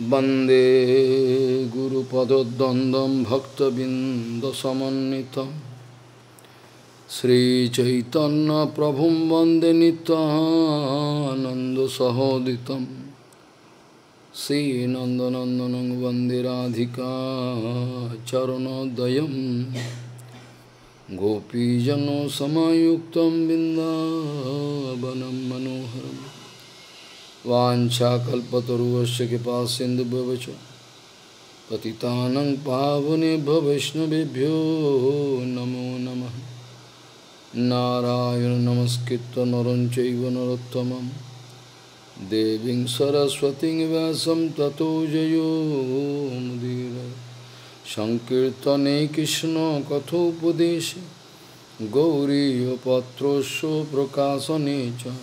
वंदे गुरुपदद्वन्द्वं भक्तबिन्दसमन्वितं। श्रीचैतन्यप्रभुं वंदे नित्यानन्दसहोदितं। श्रीनन्दनन्दनं वंदे राधिका चरणोदयं। गोपीजनसमायुक्तं बिन्दावनं मनोहरम्। वाछाकल्पतरुश कृपा सिंधु भवच पतितानंग पावने वैष्णवभ्यो नमो नम। नारायण नमस्कृत नर चरोत्तम देवी सरस्वती व्यास तथो जो मुदीर। संकर्तने कृष्ण कथोपदेश। गौरी प्रकाशने च।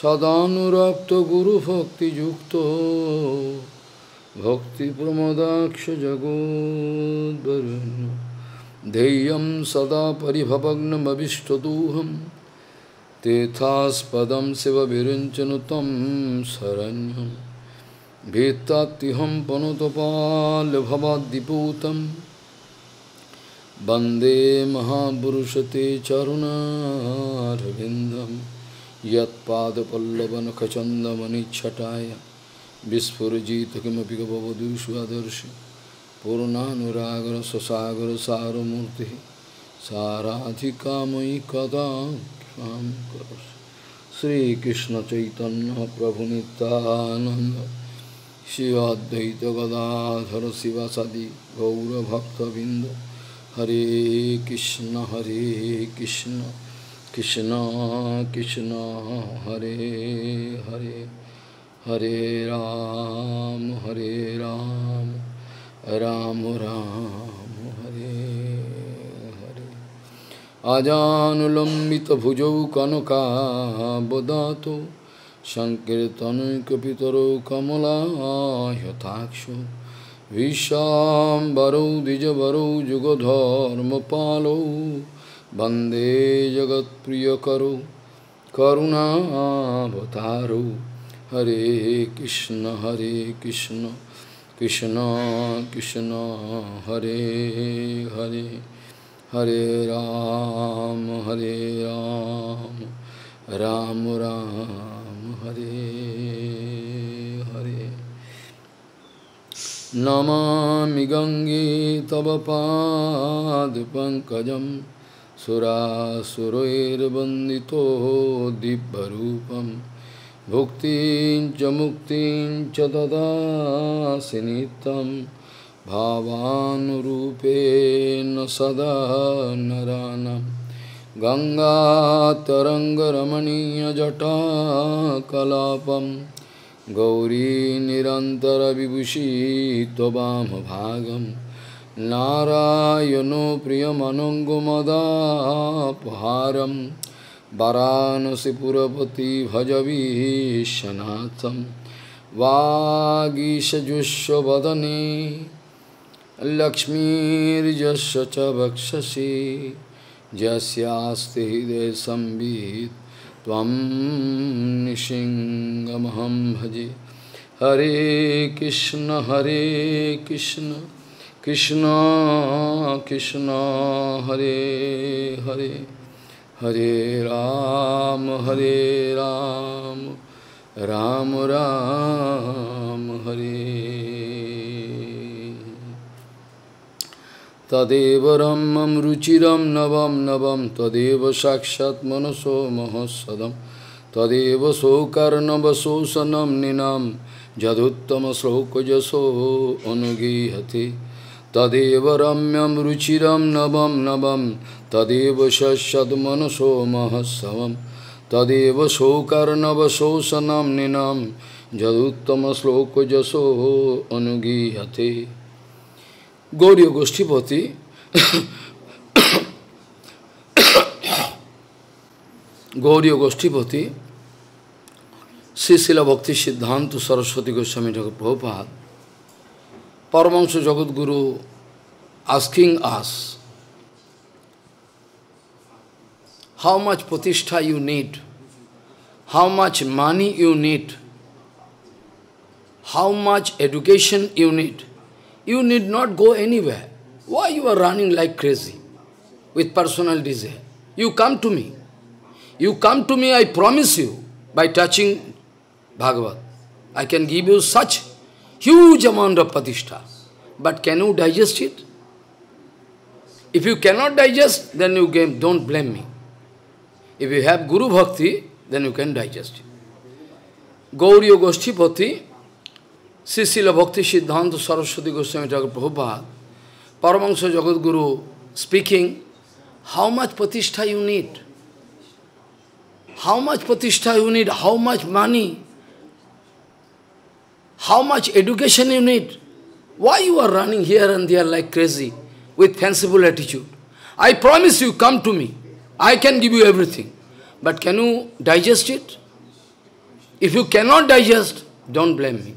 सदानुरक्तगुरुभक्तियुक्तो भक्तिप्रमदाक्षजगोद्वरुण्य ध्येयं सदा परिभवग्नमभिष्टदोहं तेथास्पदं शिवविरञ्चनु तं शरण्यं भीत्तात्युहं पनुतपाल्भवाद्दिपूतं वन्दे महापुरुषते चरुणारविन्दम् यत्पादपल्लवनखचन्दमनिच्छटाय विस्फुरजित किमपि गवधूष्वदर्शि पूर्णानुरागरससागरसारमूर्तिः साराधिकामयि कदा स्वां करोसि श्रीकृष्णचैतन्यप्रभुनितानन्द शिवाद्वैतगदाधर शिवसदि गौरभक्तबिन्द हरे कृष्ण हरे कृष्ण कृष्ण कृष्ण, हरे हरे हरे राम हरे राम राम राम, हरे हरे। अजानुलंबित भुजौ कनकाबदातो, संकीर्तनकपितरौ कमलायताक्षो विशाम्बरौ द्विजवरौ युगधर्मपालौ वंदे जगत्प्रियकरो, करुणावतारो। हरे कृष्ण हरे कृष्ण कृष्ण कृष्ण, हरे हरे हरे राम हरे राम राम राम, हरे हरे। नमामि गङ्गे तव पादपङ्कजम् सुरासुरैर्वन्दितो दिव्यरूपं भुक्तिं च मुक्तिं च ददासि नित्यं भावानुरूपेण सदा नरानं गङ्गातरङ्गरमणीयजटाकलापं गौरी निरन्तरविभूषी त्ववामभागम् नारायणो प्रियमनङ्गमदापहारं वाराणसीपुरपति भजवीशनाथं वागीशजुष्वदने लक्ष्मीर्यस्य च वक्षसि यस्यास्ति हृदय संवित् त्वं निशिङ्गमहं भजे। हरे कृष्ण हरे Krishna. Krishna Krishna Hare Hare Hare Ram Hare Ram Ram Ram Hare Tadeva Ramam Ruchiram Navam Navam Tadeva Sakshat Manaso Mahasadam Tadeva Sokarnava Sosanam Ninam Jaduttama Slokajaso Anugihati তদেব রম্যম রুচিরম নবম নবম তদেব সদ্মনসো মহসবম তদেব সৌকর্ণব শোষণম নিনম যদুত্তম শ্লোক যশো অনুগীহতে গৌরীয় গোষ্ঠীপতি গৌরীয় গোষ্ঠীপতি শ্রী শিল ভক্তি সিদ্ধান্ত Saraswati Goswami Thakur Prabhupada Paramahansa Jagadguru asking us, how much pratishtha you need, how much money you need, how much education you need. You need not go anywhere. Why you are running like crazy with personal desire? You come to me. You come to me, I promise you, by touching Bhagavad. I can give you such huge amount of patishtha. But can you digest it? If you cannot digest, then you can, don't blame me. If you have Guru Bhakti, then you can digest it. Gauriya Goshtipati, Srila Bhakti Siddhanta Saraswati Goswami Thakur Prabhupada, Paramahansa Jagat Guru speaking, how much patishtha you need? How much patishtha you need? How much money? How much education you need? Why you are running here and there like crazy with fanciful attitude? I promise you, come to me. I can give you everything. But can you digest it? If you cannot digest, don't blame me.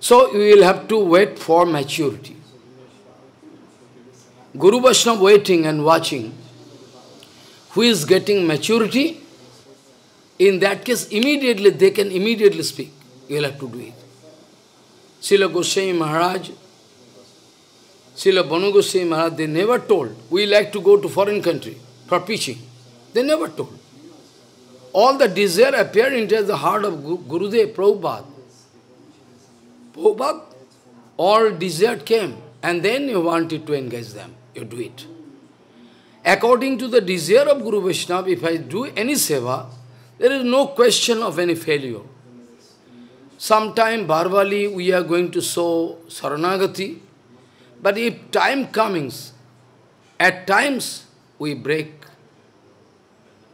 So you will have to wait for maturity. Guru Vaishnava waiting and watching. Who is getting maturity? In that case, immediately they can immediately speak. You will have to do it. Srila Goswami Maharaj, Srila Banu Goswami Maharaj, they never told, we like to go to foreign country for preaching. They never told. All the desire appeared into the heart of Gurudev, Prabhupada. Prabhupada, all desire came, and then you wanted to engage them. You do it. According to the desire of Guru Vaishnava, if I do any seva, there is no question of any failure. Sometime Bharvali we are going to sow Saranagati, but if time comes, at times we break.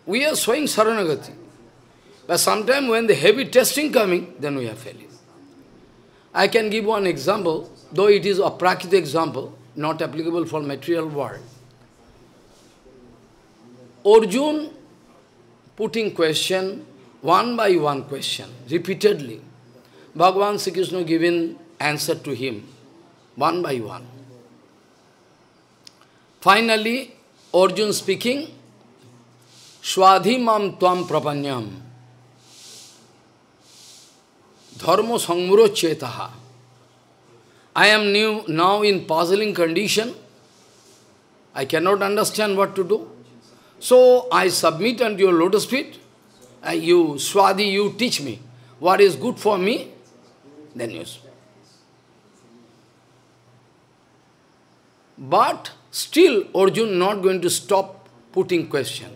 We are sowing Saranagati. But sometime when the heavy testing coming, then we are failing. I can give one example, though it is a practical example, not applicable for material world. Arjun putting question, one by one question, repeatedly. Bhagavan Sri Krishna giving answer to him, one by one. Finally, Arjun speaking, Swadhimam tvam prapanyam, dharma sangmuro chetaha. I am new, now in puzzling condition. I cannot understand what to do. So I submit unto your lotus feet. Uh, you, Swadi, you teach me what is good for me. Then you. But still Arjun not going to stop putting question.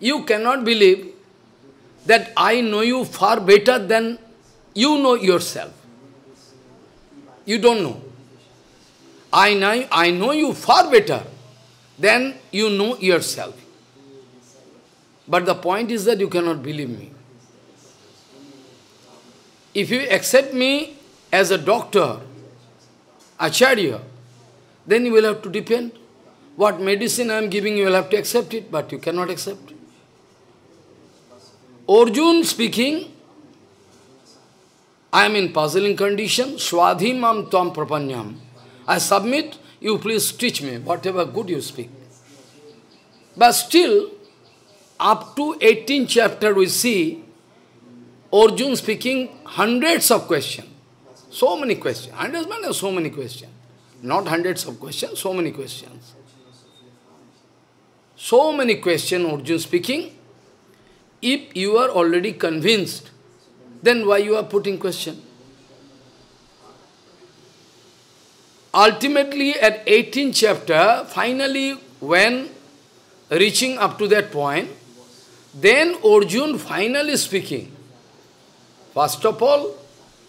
You cannot believe that I know you far better than you know yourself. You don't know. I know, I know you far better than you know yourself. But the point is that you cannot believe me. If you accept me as a doctor, acharya, then you will have to depend. What medicine I am giving, you will have to accept it, but you cannot accept. Arjun speaking, I am in puzzling condition, Swadhimam Tvam Prapanyam. I submit, you please teach me whatever good you speak. But still, up to 18th chapter we see Arjun speaking hundreds of questions. So many questions. Hundreds means so many questions. Not hundreds of questions, so many questions. So many questions Arjun speaking. If you are already convinced then why you are putting question? Ultimately, at 18th chapter, finally, when reaching up to that point, then Arjun finally speaking. First of all,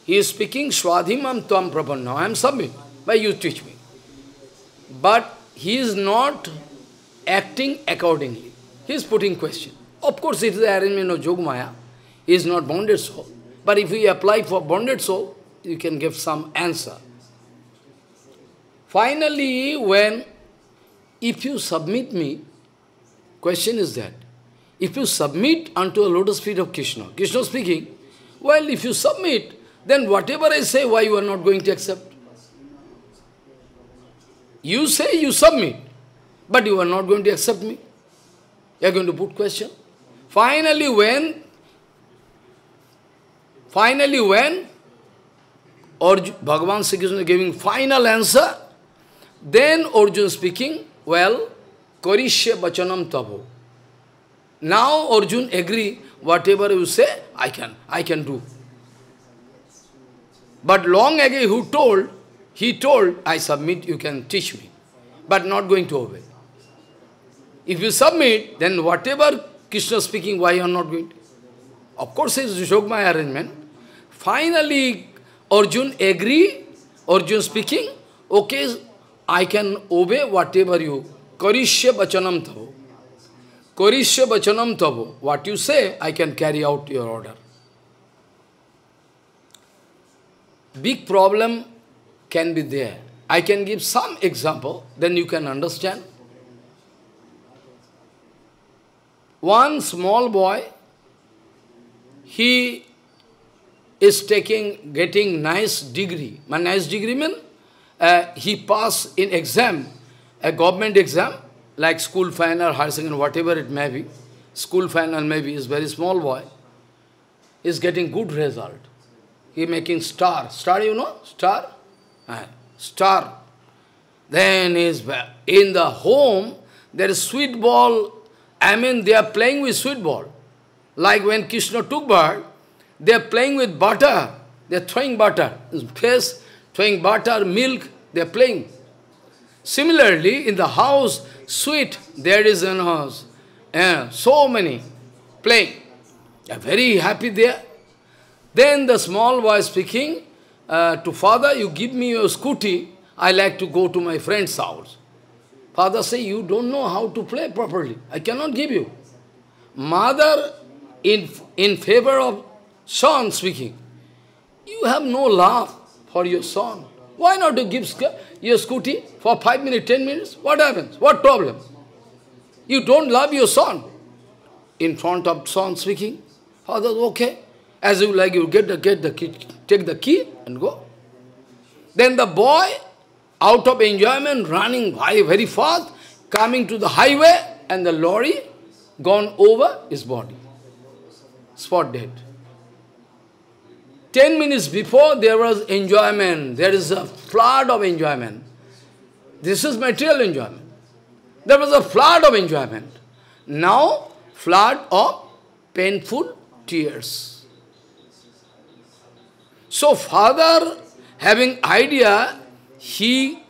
he is speaking Swadhimam Tvam Prapanna. I am submit, but you teach me. But he is not acting accordingly. He is putting question. Of course, it is the arrangement of Jogmaya. He is not bounded soul. But if we apply for bonded soul, you can give some answer. Finally, when, if you submit me, question is that, if you submit unto a lotus feet of Krishna, Krishna speaking, well, if you submit, then whatever I say, why you are not going to accept? You say you submit, but you are not going to accept me. You are going to put question. Finally, when Finally, when or Bhagavan Sri Krishna giving final answer, then Arjun speaking, well, Karishya Bachanam Tavo. Now Arjun agree, whatever you say, I can, I can do. But long ago who told, he told, I submit, you can teach me, but not going to obey. If you submit, then whatever Krishna speaking, why you are not going to? Of course, it's Jogmaya arrangement. Finally, Arjun agree, Arjun speaking, okay, I can obey whatever you, Karishya Bachanam Tavo. Karishya Bachanam Tavo. What you say, I can carry out your order. Big problem can be there. I can give some example, then you can understand. One small boy, he is taking, getting nice degree. My nice degree means uh, he passed in exam, a government exam, like school final, higher secondary, whatever it may be. School final maybe is very small boy. Is getting good result. He making star. Star, you know? Star? Uh, star. Then is in the home, there is sweet ball. I mean, they are playing with sweet ball. Like when Krishna took birth, they are playing with butter. They are throwing butter. Face, throwing butter, milk, they are playing. Similarly, in the house, sweet, there is an house. Yeah, so many playing. They are very happy there. Then the small boy speaking uh, to father, you give me your scooty, I like to go to my friend's house. Father say, you don't know how to play properly. I cannot give you. Mother, in, in favor of son speaking, you have no love for your son. Why not to give your scooty for five minutes, ten minutes? What happens? What problem? You don't love your son. In front of son speaking, father, okay. As you like, you get the, get the key, take the key and go. Then the boy, out of enjoyment, running very fast, coming to the highway, and the lorry gone over his body. Spot dead. Ten minutes before, there was enjoyment. There is a flood of enjoyment. This is material enjoyment. There was a flood of enjoyment. Now, flood of painful tears. So father having idea, he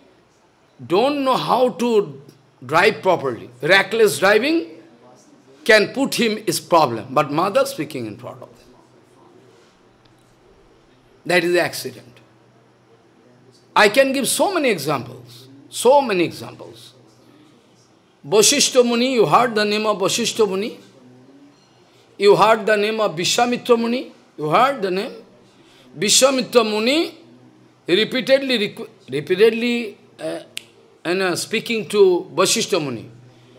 don't know how to drive properly. Reckless driving can put him his problem. But mother speaking in front of. That is the accident. I can give so many examples. So many examples. Vashishta Muni, you heard the name of Vashishta Muni? You heard the name of Vishwamitra Muni? You heard the name? Vishwamitra Muni repeatedly, repeatedly uh, and, uh, speaking to Vashishta Muni.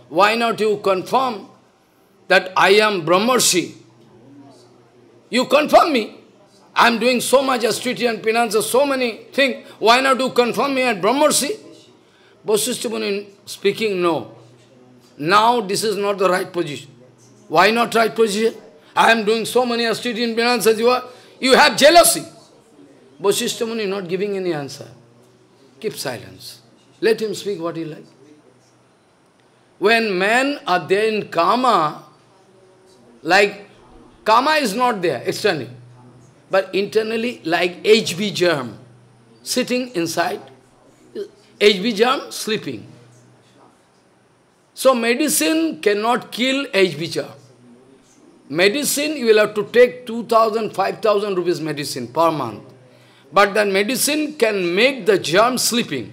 Why not you confirm that I am Brahmarshi? You confirm me. I am doing so much austerity and penance, so many things. Why not you confirm me at Brahmarshi? Vashishta Muni speaking, no. Now this is not the right position. Why not right position? I am doing so many austerity and penance as you are. You have jealousy. Vasishtha Muni not giving any answer. Keep silence. Let him speak what he like. When men are there in karma, like karma is not there externally, but internally like HB germ, sitting inside, HB germ sleeping. So medicine cannot kill HB germ. Medicine, you will have to take 2,000, 5,000 rupees medicine per month. But that medicine can make the germ sleeping.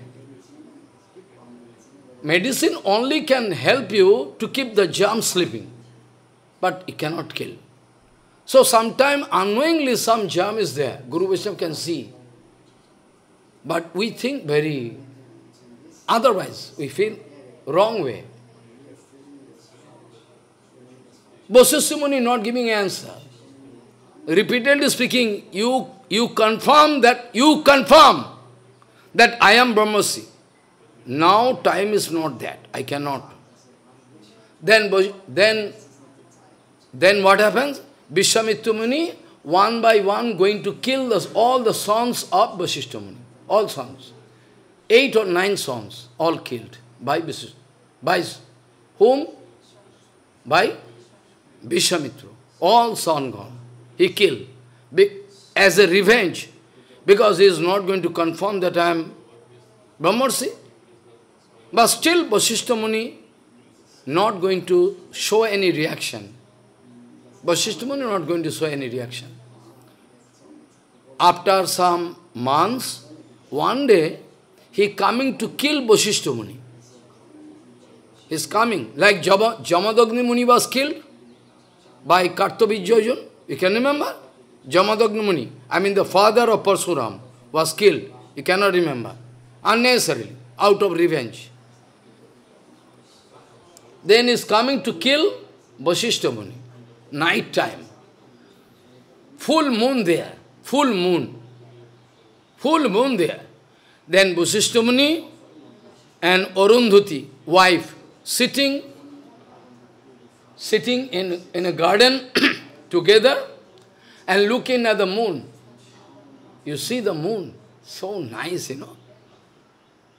Medicine only can help you to keep the germ sleeping. But it cannot kill. So sometime unknowingly some germ is there. Guru Vaishnava can see. But we think very otherwise. We feel wrong way. Vasishtha not giving answer. Repeatedly speaking, you, you confirm that, you confirm that I am Brahmarsi. Now time is not that. I cannot. Then, then, then what happens? Vishwamitra Muni one by one going to kill the, all the sons of Vasishtha Muni. All sons. Eight or nine sons, all killed by Vasishtha. By whom? By Vishwamitra. All son gone. He killed. As a revenge. Because he is not going to confirm that I am Brahmarsi. But still Vasishtha Muni not going to show any reaction. Vasishtha Muni not going to show any reaction. After some months, one day, he coming to kill Vasishtha. He is coming, like Jamadagni Muni was killed by Kartaviryarjun. You can remember? Jamadagni Muni, I mean the father of Parsuram, was killed. You cannot remember. Unnecessarily, out of revenge. Then is coming to kill Vasishtha. Night time. Full moon there. Full moon. Full moon there. Then Vasishtha Muni and Arundhati, wife, sitting, sitting in, in a garden together and looking at the moon. You see the moon, so nice, you know.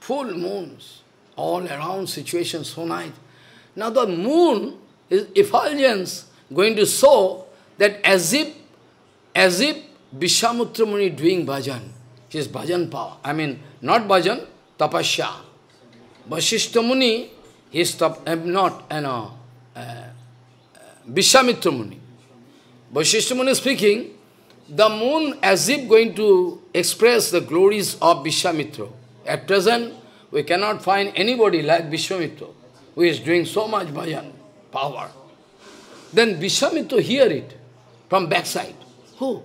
Full moons, all around situation so nice. Now the moon is effulgence going to show that as if, as if Vishwamitra Muni doing bhajan, his bhajan power. I mean, not bhajan, tapasya. Vashishta Muni, he is tap, uh, not, you know, uh, uh, Vishwamitra Muni. Vashishta Muni speaking, the moon as if going to express the glories of Vishwamitra. At present, we cannot find anybody like Vishwamitra who is doing so much bhajan, power. Then Vishwamitra hear it from backside. Oh,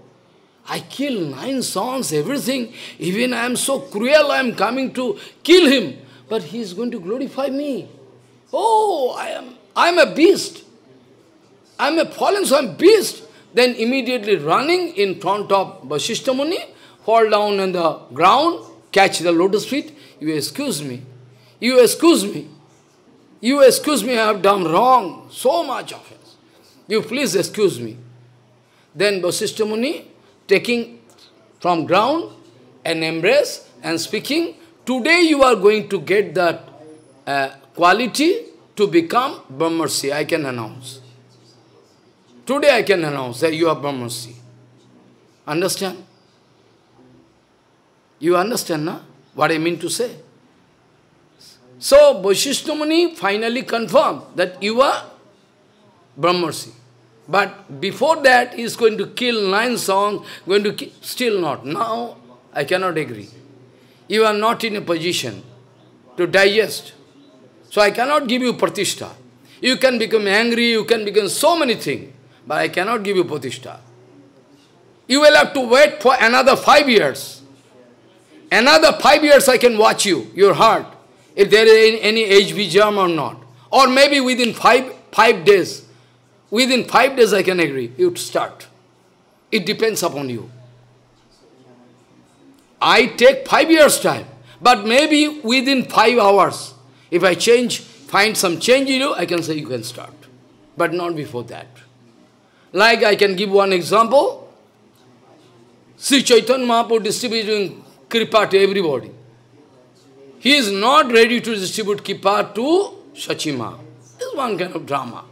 I kill nine sons, everything. Even I am so cruel, I am coming to kill him. But he is going to glorify me. Oh, I am I am a beast. I am a fallen, so I am beast. Then immediately running in front of Vasishtha Muni, fall down on the ground, catch the lotus feet. You excuse me. You excuse me. You excuse me, I have done wrong, so much offense. You please excuse me. Then Vasishtha Muni, taking from ground an embrace and speaking, today you are going to get that uh, quality to become Brahmarsi, I can announce. Today I can announce that you are Brahmarsi. Understand? You understand, na? What I mean to say? So, Vasishtha Muni finally confirmed that you are Brahmarsi. But before that, he is going to kill nine songs, going to kill, still not. Now, I cannot agree. You are not in a position to digest. So I cannot give you pratishtha. You can become angry, you can become so many things, but I cannot give you pratishtha. You will have to wait for another five years. Another five years I can watch you, your heart if there is any HB germ or not. Or maybe within five, five days. Within five days I can agree, you start. It depends upon you. I take five years time, but maybe within five hours, if I change, find some change in you, I can say you can start. But not before that. Like I can give one example. Sri Chaitanya Mahaprabhu distributing kripa to everybody. He is not ready to distribute kripa to Sachima. This is one kind of drama.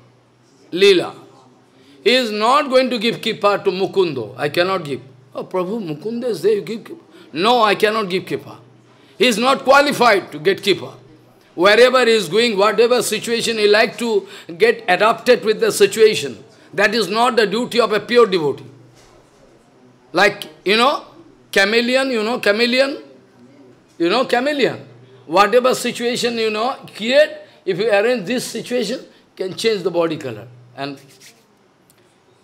Leela. He is not going to give kripa to Mukundo. I cannot give. Oh, Prabhu, Mukunda is there, you give kripa. No, I cannot give kripa. He is not qualified to get kripa. Wherever he is going, whatever situation he like to get adapted with the situation. That is not the duty of a pure devotee. Like, you know, chameleon, you know, chameleon? You know, chameleon whatever situation you know, create, if you arrange this situation, can change the body color. And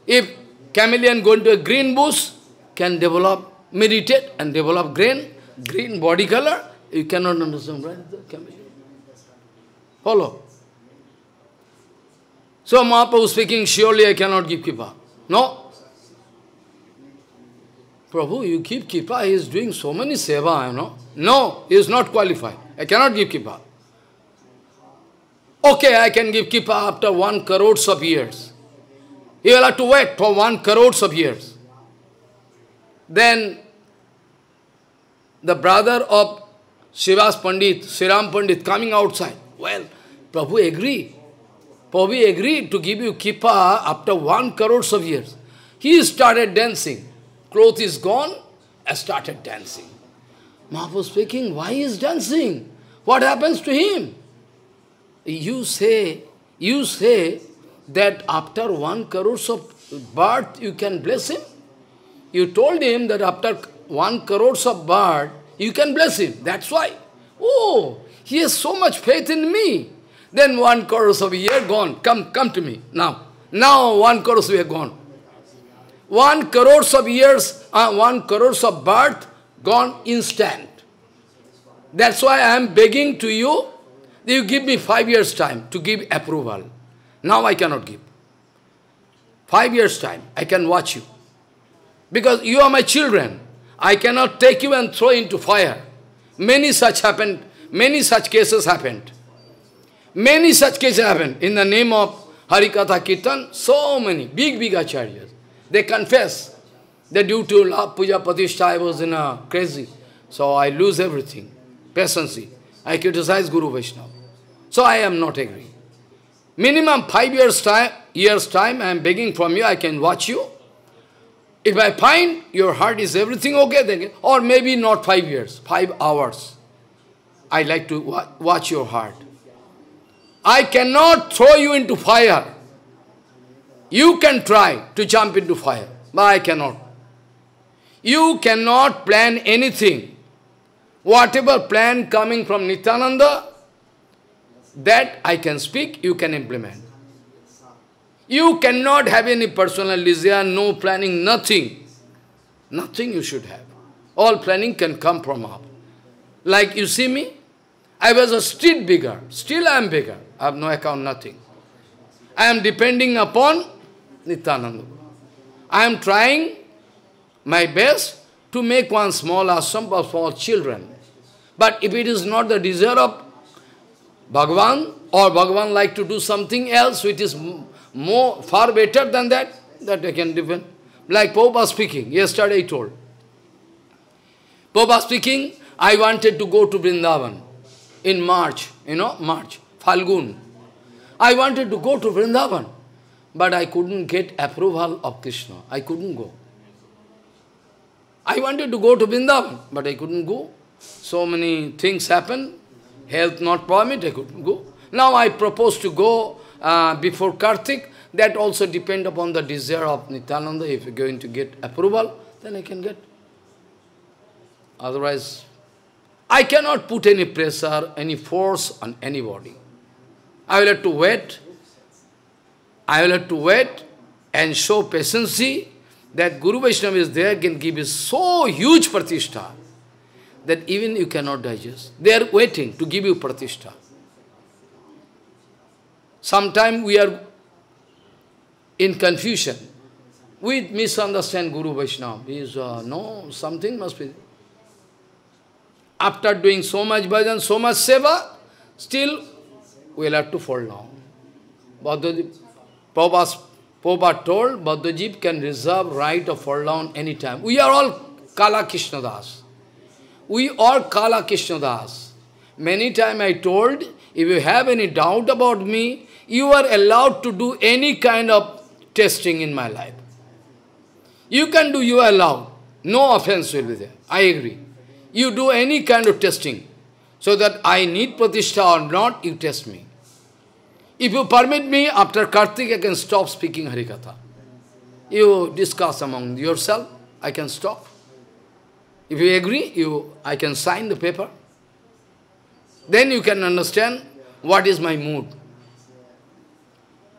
if chameleon go into a green bush, can develop, meditate and develop green, green body color, you cannot understand, right? The chameleon. Follow. So Mahaprabhu speaking, surely I cannot give kripa. No. Prabhu, you keep kripa, he is doing so many seva, you know. No, he is not qualified. I cannot give kripa. Okay, I can give kripa after one crores of years. You will have to wait for one crores of years. Then the brother of Srivas Pandit, Sriram Pandit coming outside. Well, Prabhu agreed. Prabhu agreed to give you kripa after one crores of years. He started dancing. Cloth is gone, I started dancing. Mahaprabhu speaking, why is dancing? What happens to him? You say, you say that after one crores of birth you can bless him? You told him that after one crores of birth you can bless him. That's why. Oh, he has so much faith in me. Then one crores of year gone. Come, come to me now. Now one crores we year gone. One crores of years, uh, one crores of birth gone instant. That's why I am begging to you, you give me five years time to give approval. Now I cannot give. Five years time, I can watch you. Because you are my children. I cannot take you and throw into fire. Many such happened, many such cases happened. Many such cases happened. In the name of Harikatha Kirtan, so many, big, big acharyas. They confess that due to love, puja, patishtha, I was in a crazy. So I lose everything. Patience. I criticize Guru Vaishnava. So I am not agree. Minimum five years time, years time, I am begging from you, I can watch you. If I find your heart is everything okay, then, or maybe not five years, five hours, I like to watch your heart. I cannot throw you into fire. You can try to jump into fire, but I cannot. You cannot plan anything. Whatever plan coming from Nityananda, that I can speak, you can implement. You cannot have any personal desire, no planning, nothing. Nothing you should have. All planning can come from up. Like you see me, I was a street beggar. Still I am beggar. I have no account, nothing. I am depending upon Nityananda. I am trying my best to make one small ashram for small children. But if it is not the desire of Bhagavan, or Bhagavan like to do something else which is more, far better than that, that I can defend. Like Popa speaking, yesterday I told. Popa speaking, I wanted to go to Vrindavan in March, you know, March, Falgun. I wanted to go to Vrindavan, but I couldn't get approval of Krishna. I couldn't go. I wanted to go to Vrindavan, but I couldn't go. So many things happen, Health not permit, I couldn't go. Now I propose to go uh, before Kartik, that also depend upon the desire of Nityananda. If you're going to get approval, then I can get. Otherwise, I cannot put any pressure, any force on anybody. I will have to wait. I will have to wait and show patience that Guru Vaishnava is there, can give you so huge pratishtha that even you cannot digest. They are waiting to give you pratishtha. Sometimes we are in confusion. We misunderstand Guru Vaishnava. Is, uh, no, something must be. After doing so much bhajan, so much seva, still we will have to fall down. Bhaddajib, Prabhupada told Bhaddajib can reserve right of fall down anytime. We are all Kala Krishnadas. We are Kala Krishnadas. Many times I told, if you have any doubt about me, you are allowed to do any kind of testing in my life. You can do, you are allowed. No offense will be there. I agree. You do any kind of testing. So that I need pratishtha or not, you test me. If you permit me, after Kartik, I can stop speaking Harikatha. You discuss among yourself, I can stop. If you agree, you, I can sign the paper. Then you can understand what is my mood.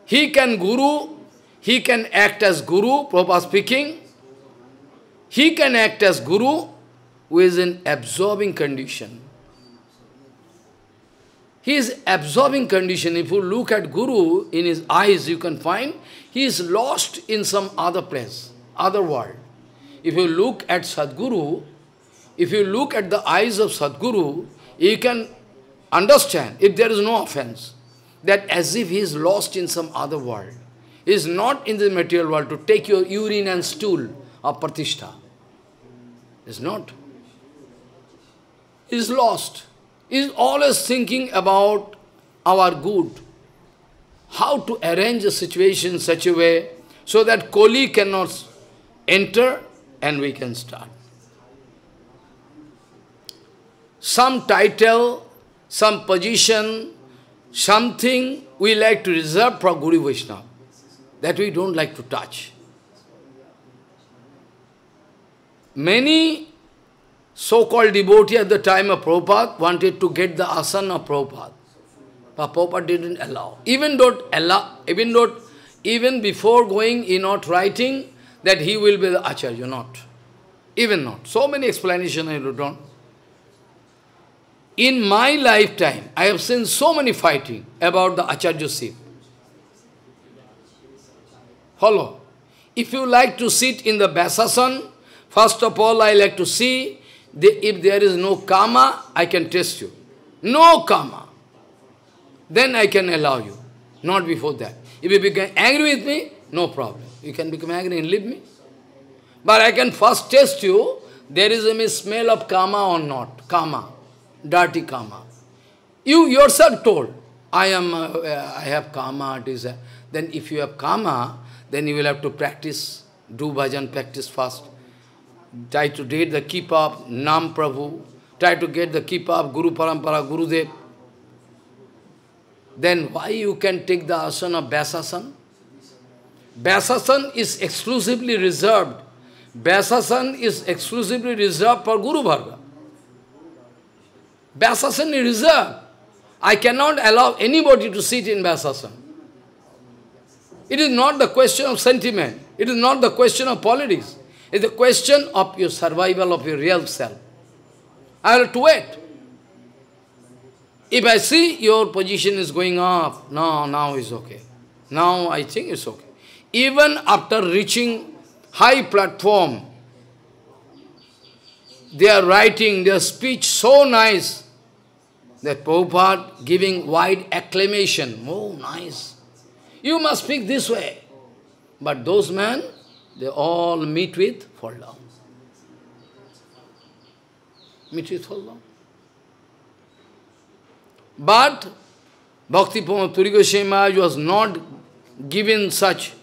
He can guru, he can act as guru, Prabhupada speaking. He can act as guru who is in absorbing condition. He is absorbing condition. If you look at Guru, in his eyes you can find, he is lost in some other place, other world. If you look at Sadguru, if you look at the eyes of Sadguru, you can understand, if there is no offense, that as if he is lost in some other world. He is not in the material world to take your urine and stool of pratishtha. Is not. Is lost. Is always thinking about our good. How to arrange the situation in such a way so that Koli cannot enter and we can start. Some title, some position, something we like to reserve for Guru Vaishnava, that we don't like to touch. Many so-called devotees at the time of Prabhupada wanted to get the asana of Prabhupada. But Prabhupada didn't allow. Even though, allow, even though, even before going, he not writing that he will be the Acharya, not. Even not. So many explanations I down. In my lifetime, I have seen so many fighting about the Acharyaship. Follow. If you like to sit in the Vyasasan, first of all, I like to see the, if there is no karma, I can test you. No karma. Then I can allow you. Not before that. If you become angry with me, no problem. You can become angry and leave me. But I can first test you, there is a smell of karma or not. Karma. Dirty karma. You yourself told, I am, uh, I have karma, it is then if you have karma, then you will have to practice, do bhajan, practice fast. Try to get the keep up, Nam Prabhu, try to get the keep up, Guru Parampara, Guru. Then why you can take the asana of Vyasasan? Vyasasan is exclusively reserved. Vyasasan is exclusively reserved for Guru Bhargava. Vyasasan is reserved. I cannot allow anybody to sit in Vyasasan. It is not the question of sentiment. It is not the question of politics. It is the question of your survival of your real self. I have to wait. If I see your position is going up, no, now it's okay. Now I think it's okay. Even after reaching high platform, they are writing their speech so nice that Prabhupada giving wide acclamation. Oh, nice. You must speak this way. But those men, they all meet with fall down. Meet with fall. But Bhakti Puri Goswami was not given such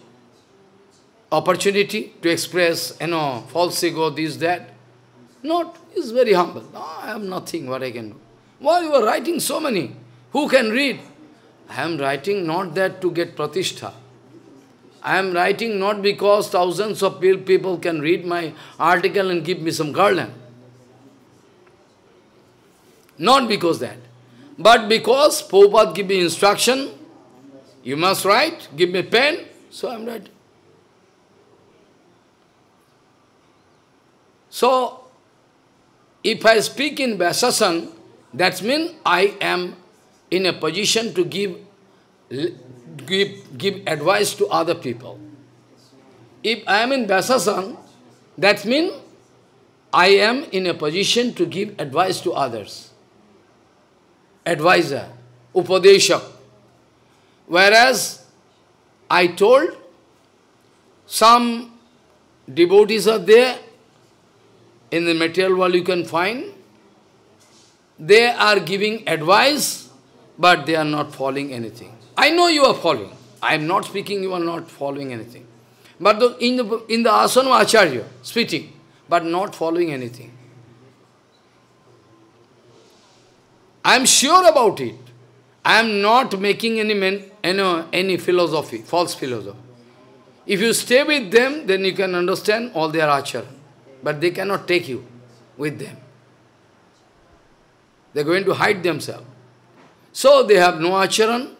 opportunity to express, you know, false ego, this, that. Not. He's very humble. I have nothing what I can do. Why you are writing so many? Who can read? I am writing not that to get pratishtha. I am writing not because thousands of people can read my article and give me some garland. Not because that. But because Prabhupada give me instruction, you must write, give me pen, so I am writing. So, if I speak in Vyasasan, that means I am in a position to give, give, give advice to other people. If I am in Vyasasan, that means I am in a position to give advice to others. Advisor, Upadeshak. Whereas I told some devotees are there, in the material world you can find, they are giving advice, but they are not following anything. I know you are following. I am not speaking, you are not following anything. But the, in, the, in the asana acharya, speaking, but not following anything. I am sure about it. I am not making any, men, any, any philosophy, false philosophy. If you stay with them, then you can understand all their acharya. But they cannot take you with them. They are going to hide themselves. So they have no acharan.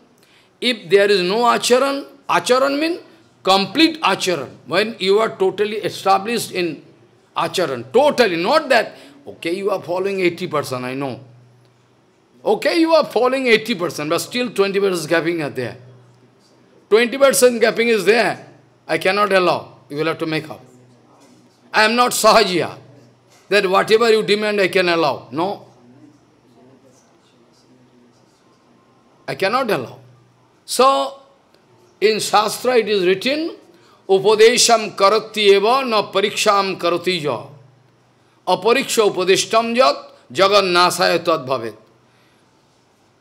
If there is no acharan, acharan means complete acharan. When you are totally established in acharan, totally, not that, okay, you are following 80%, I know. Okay, you are following 80%, but still 20% gapping are there. 20% gapping is there. I cannot allow. You will have to make up. I am not sahajiya. That whatever you demand, I can allow. No. I cannot allow. So, in Shastra it is written, Upadesham karati eva na pariksham karati ja. apariksha upadishtam jat jagannasaya tad bhavet.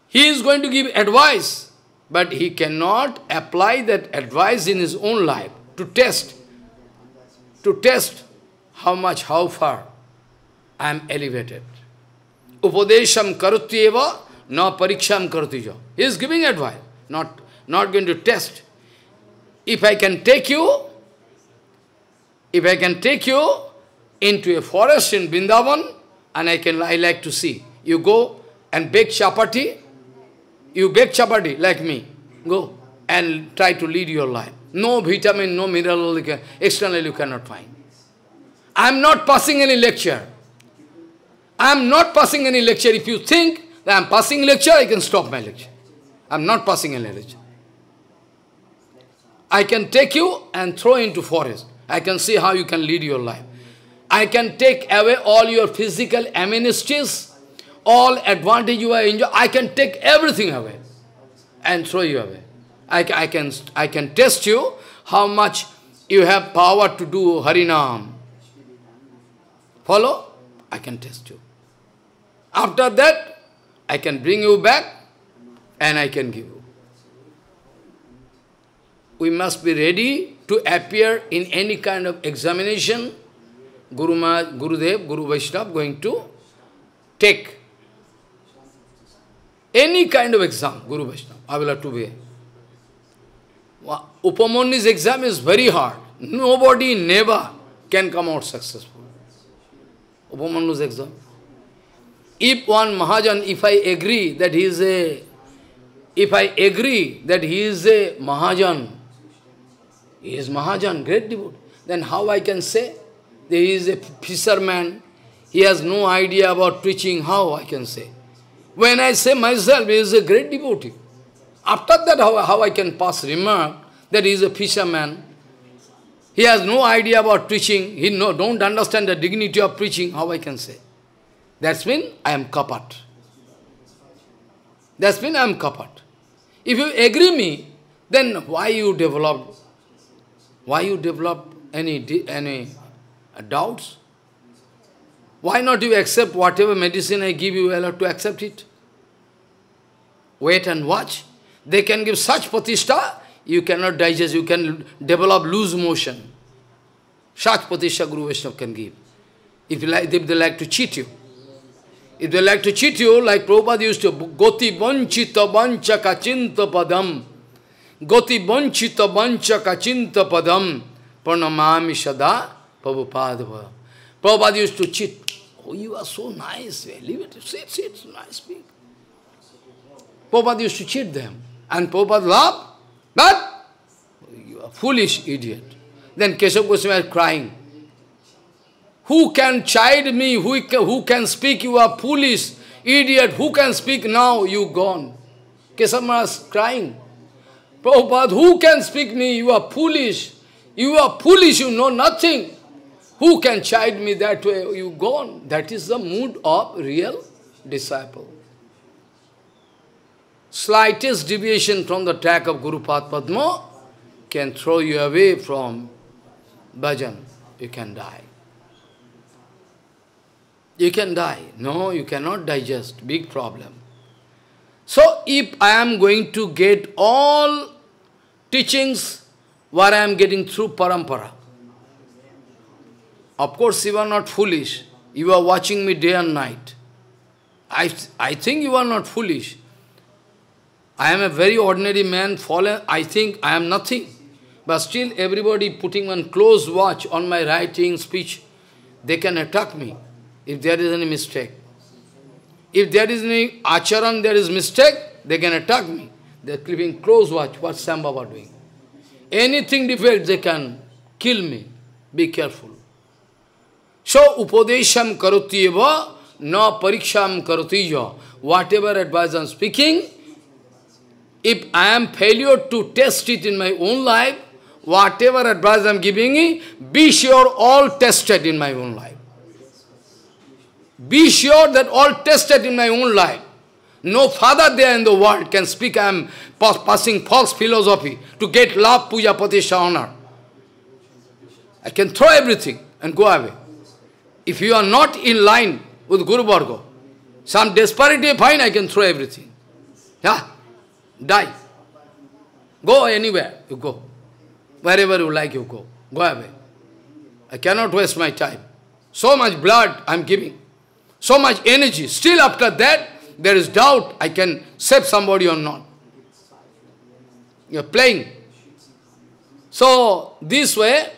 He is going to give advice, but he cannot apply that advice in his own life to test, to test how much, how far I am elevated. Upadesham karutyeva na pariksham karutijo. He is giving advice, not, not going to test. If I can take you, if I can take you into a forest in Vrindavan, and I can I like to see. You go and bake chapati, you bake chapati like me. Go and try to lead your life. No vitamin, no mineral, externally you cannot find. I am not passing any lecture. I am not passing any lecture. If you think I am passing lecture, I can stop my lecture. I am not passing any lecture. I can take you and throw into forest. I can see how you can lead your life. I can take away all your physical amenities, all advantage you are enjoying. I can take everything away and throw you away. I, I, can, I can test you how much you have power to do Harinam. Follow? I can test you. After that, I can bring you back and I can give you. We must be ready to appear in any kind of examination. Guru Maharaj, Gurudev, Guru Vaishnava going to take any kind of exam, Guru Vaishnava, I will have to be. Upamanyu's exam is very hard. Nobody never can come out successful. Upamanyu's exam. If one Mahajan, if I agree that he is a, if I agree that he is a Mahajan, he is Mahajan, great devotee, then how I can say that he is a fisherman, he has no idea about preaching, how I can say? When I say myself, he is a great devotee. After that, how, how I can pass remark that he is a fisherman, he has no idea about preaching. He no, don't understand the dignity of preaching. How I can say? That's mean I am kapat. That's mean I am kapat. If you agree me, then why you develop? Why you develop any any uh, doubts? Why not you accept whatever medicine I give you, you have to accept it? Wait and watch. They can give such patishta, you cannot digest, you can develop loose motion. Such patisha Guru Vaishnava can give. If, like, if they like to cheat you. If they like to cheat you, like Prabhupada used to, Goti banchita bancha kachinta padam. Goti banchita bancha kachinta padam. Pranamami sada Prabhupada. Prabhupada used to cheat. Oh, you are so nice, eh? Leave it. Sit, sit, nice, speak. Prabhupada used to cheat them. And Prabhupada laughed. But you are foolish idiot. Then Keshav Goswami was crying. Who can chide me? Who can, who can speak? You are foolish, idiot. Who can speak now? You gone. Keshav was crying. Prabhupada, who can speak me? You are foolish. You are foolish, you know nothing. Who can chide me that way? You gone. That is the mood of real disciple slightest deviation from the track of Guru Padma can throw you away from bhajan. You can die. You can die. No, you cannot digest. Big problem. So, if I am going to get all teachings what I am getting through parampara, of course you are not foolish. You are watching me day and night. I, I think you are not foolish. I am a very ordinary man, fallen, I think I am nothing. But still everybody putting one close watch on my writing, speech, they can attack me if there is any mistake. If there is any acharan, there is mistake, they can attack me. They are keeping close watch, what Shyam Baba doing. Anything defect, they can kill me. Be careful. So, upadesham karotyeva, na pariksham karotija. Whatever advice I am speaking, if I am failure to test it in my own life, whatever advice I am giving, be sure all tested in my own life. Be sure that all tested in my own life. No father there in the world can speak I am passing false philosophy to get love, puja, patisha, honor. I can throw everything and go away. if you are not in line with Guru Varga, some disparity, fine, I can throw everything. Yeah, die. Go anywhere, you go. Wherever you like, you go. Go away. I cannot waste my time. So much blood I am giving. So much energy. Still after that, there is doubt I can save somebody or not. You are playing. So, this way,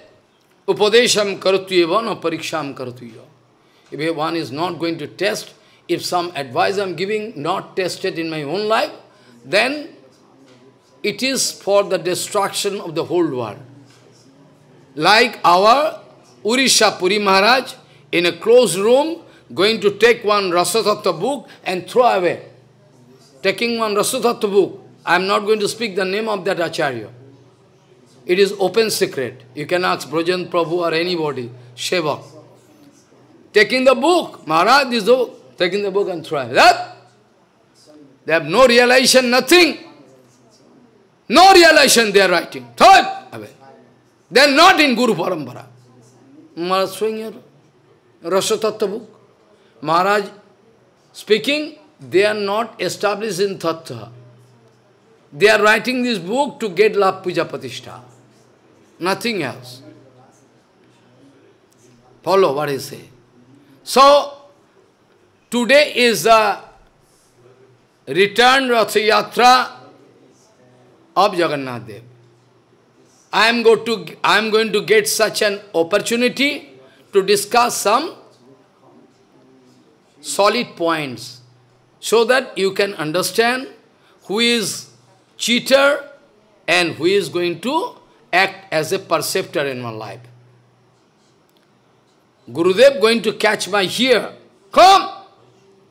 upadesham karutyeva no pariksham karutyeva. If one is not going to test, if some advice I am giving not tested in my own life, then it is for the destruction of the whole world. Like our Urisha Puri Maharaj in a closed room going to take one Rasatattva book and throw away. Taking one Rasatattva book. I am not going to speak the name of that Acharya. It is open secret. You can ask Brajan Prabhu or anybody, Sheva. Taking the book, Maharaj is the taking the book and throwing that. They have no realization, nothing. No realization they are writing. It away. They are not in Guru Parampara. Maharaj showing here, Rasatattva book. Maharaj speaking, they are not established in Tattva. They are writing this book to get love puja patishtha. Nothing else. Follow what I say. So, today is the return Ratha Yatra of Jagannath Dev. I am, go to, I am going to get such an opportunity to discuss some solid points so that you can understand who is cheater and who is going to act as a perceptor in my life. Gurudev going to catch my ear. Come!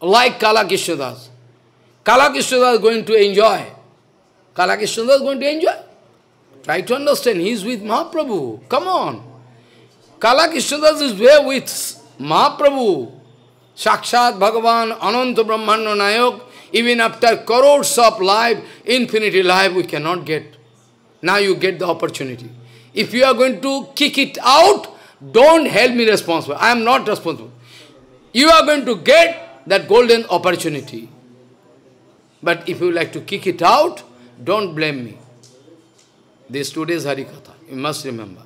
Like Kala Krishnadas. Kala going to enjoy. Kala going to enjoy. Try to understand. He is with Mahaprabhu. Come on. Kala is there with Mahaprabhu. Sakshat Bhagavan Ananta Brahmanda Nayak. Even after crores of life, infinity life, we cannot get. Now you get the opportunity. If you are going to kick it out, don't hold me responsible. I am not responsible. You are going to get that golden opportunity. But if you like to kick it out, don't blame me. This today's Harikatha. You must remember.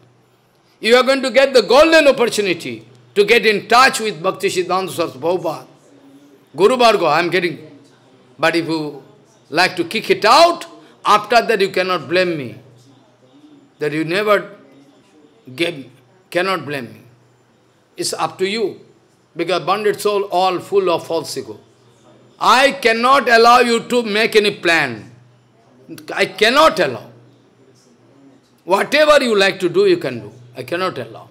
You are going to get the golden opportunity to get in touch with Bhakti Siddhanta Saraswati. Guru Varga, I am getting but if you like to kick it out, after that you cannot blame me. That you never gave, cannot blame me. It's up to you. Because bonded soul all full of false ego. I cannot allow you to make any plan. I cannot allow. Whatever you like to do, you can do. I cannot allow.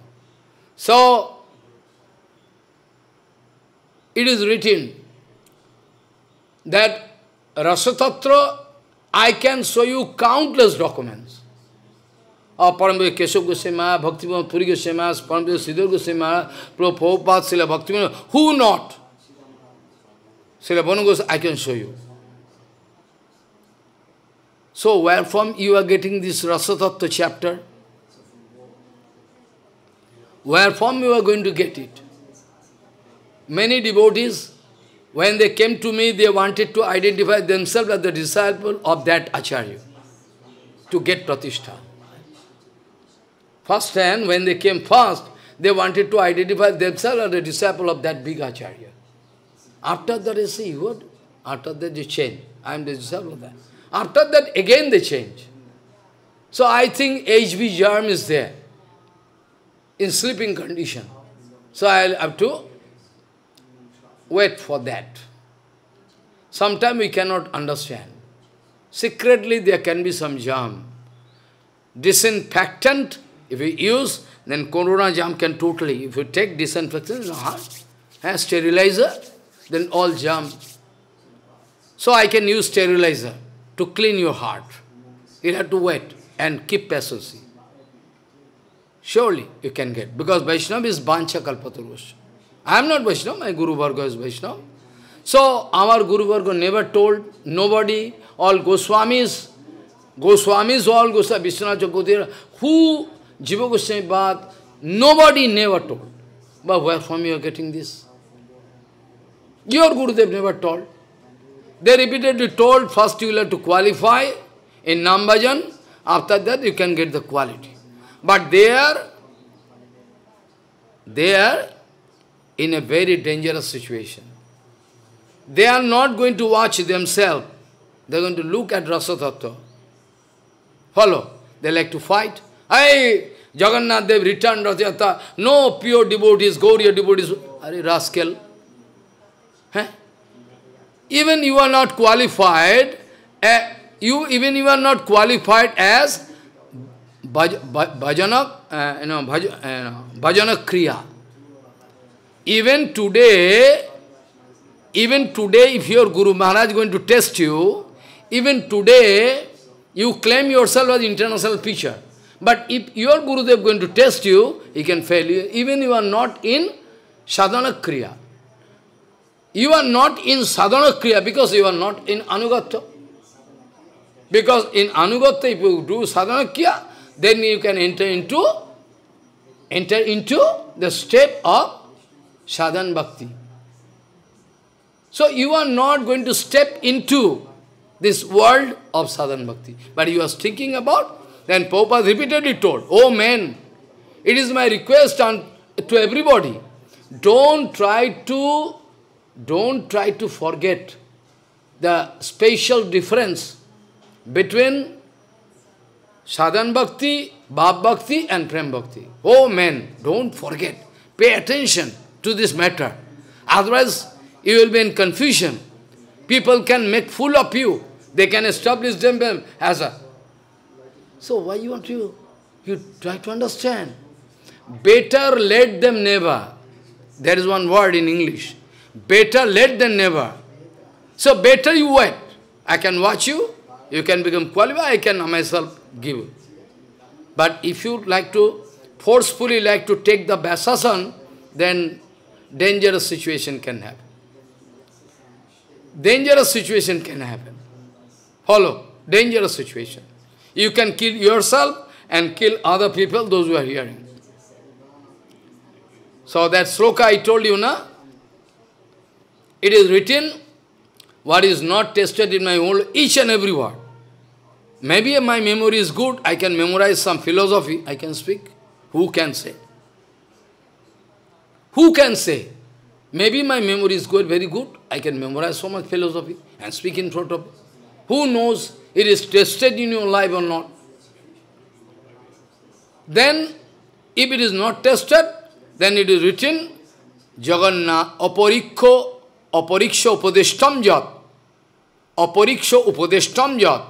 So, it is written that Rasatattva, I can show you countless documents. Of Paramvira Keshav Goswami, Bhaktivinoda Puri Goswami, Paramvira Sridhar Goswami, Prabhupada, Srila Bhaktivinoda, who not? Srila Bhanu Goswami, I can show you. So where from you are getting this Rasatattva chapter? Where from you are going to get it? Many devotees when they came to me, they wanted to identify themselves as the disciple of that Acharya to get pratishtha. First time, when they came first, they wanted to identify themselves as the disciple of that big Acharya. After that, they say, what? After that, they change. I am the disciple of that. After that, again they change. So I think HB germ is there, in sleeping condition. So I have to wait for that. Sometimes we cannot understand. Secretly there can be some jam. Disinfectant, if you use, then corona jam can totally, if you take disinfectant in the heart, and sterilizer, then all jam. So I can use sterilizer to clean your heart. You have to wait and keep patience. Surely you can get, because Vaishnava is Bancha Kalpatarusha. I am not Vaishnava, my Guru Varga is Vaishnava. So, our Guru Varga never told nobody, all Goswamis, Goswamis, all Goswami, Vishwanath Chakodhira, who Jiva Goswami Bhat, nobody never told. But where from you are getting this? Your Gurudev never told. They repeatedly told, first you will have to qualify in Nambajan, after that you can get the quality. But they are in a very dangerous situation. They are not going to watch themselves. They are going to look at Rasa Follow. They like to fight. Hey, Jagannath Dev returned Rathayatra. No pure devotees, Gauriya devotees. Are rascal. Huh? Even you are not qualified, uh, you even you are not qualified as bhaj, bhajana, uh, you know, bhaj, uh, bhajana kriya. Even today, even today, if your Guru Maharaj is going to test you, even today, you claim yourself as international preacher. But if your Gurudev is going to test you, he can fail you. Even you are not in sadhana kriya. You are not in sadhana kriya because you are not in anugata. Because in anugata, if you do sadhana kriya, then you can enter into enter into the step of sadhana bhakti. So you are not going to step into this world of sadhana bhakti. But you are thinking about, then Prabhupada repeatedly told, Oh man, it is my request on, to everybody, don't try to don't try to forget the spatial difference between sadhan bhakti, bhav bhakti and prem bhakti. Oh man, don't forget. Pay attention to this matter. Otherwise, you will be in confusion. People can make fool of you. They can establish them as a... So why you want to... You try to understand. Better let them never. There is one word in English. Better late than never. So better you wait. I can watch you, you can become qualified, I can myself give. But if you like to, forcefully like to take the Vyasasan, then dangerous situation can happen. Dangerous situation can happen. Follow, dangerous situation. You can kill yourself and kill other people, those who are hearing. So that sloka I told you, na, it is written, what is not tested in my own, each and every word. Maybe my memory is good, I can memorize some philosophy, I can speak. Who can say? Who can say? Maybe my memory is good, very good, I can memorize so much philosophy and speak in front of Who knows it is tested in your life or not? Then, if it is not tested, then it is written, Jagannath aparikho apariksha upadeshtam jat, apariksha upadeshtam jat,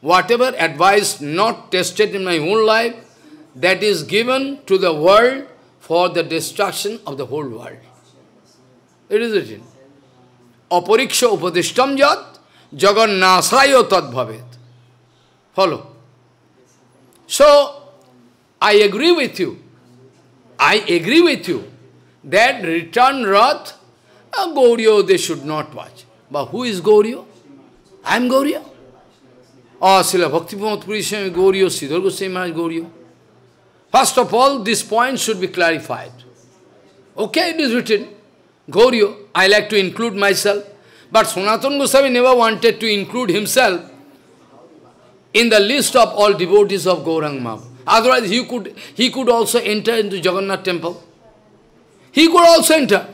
whatever advice not tested in my own life, that is given to the world for the destruction of the whole world. It is written. Apariksha upadeshtam jat, jagannasayo tad bhavet. Follow. So, I agree with you. I agree with you that return wrath a Gauriya they should not watch. But who is Gauriya? I am Gauriya. Oh, Srila Bhaktivinoda Puri Swami Gauriya, Sridhar Goswami Maharaj Gauriya. First of all, this point should be clarified. Okay, it is written, Gauriya, I like to include myself. But Sanatana Goswami never wanted to include himself in the list of all devotees of Gaurang. Otherwise, he could, he could also enter into Jagannath temple. He could also enter.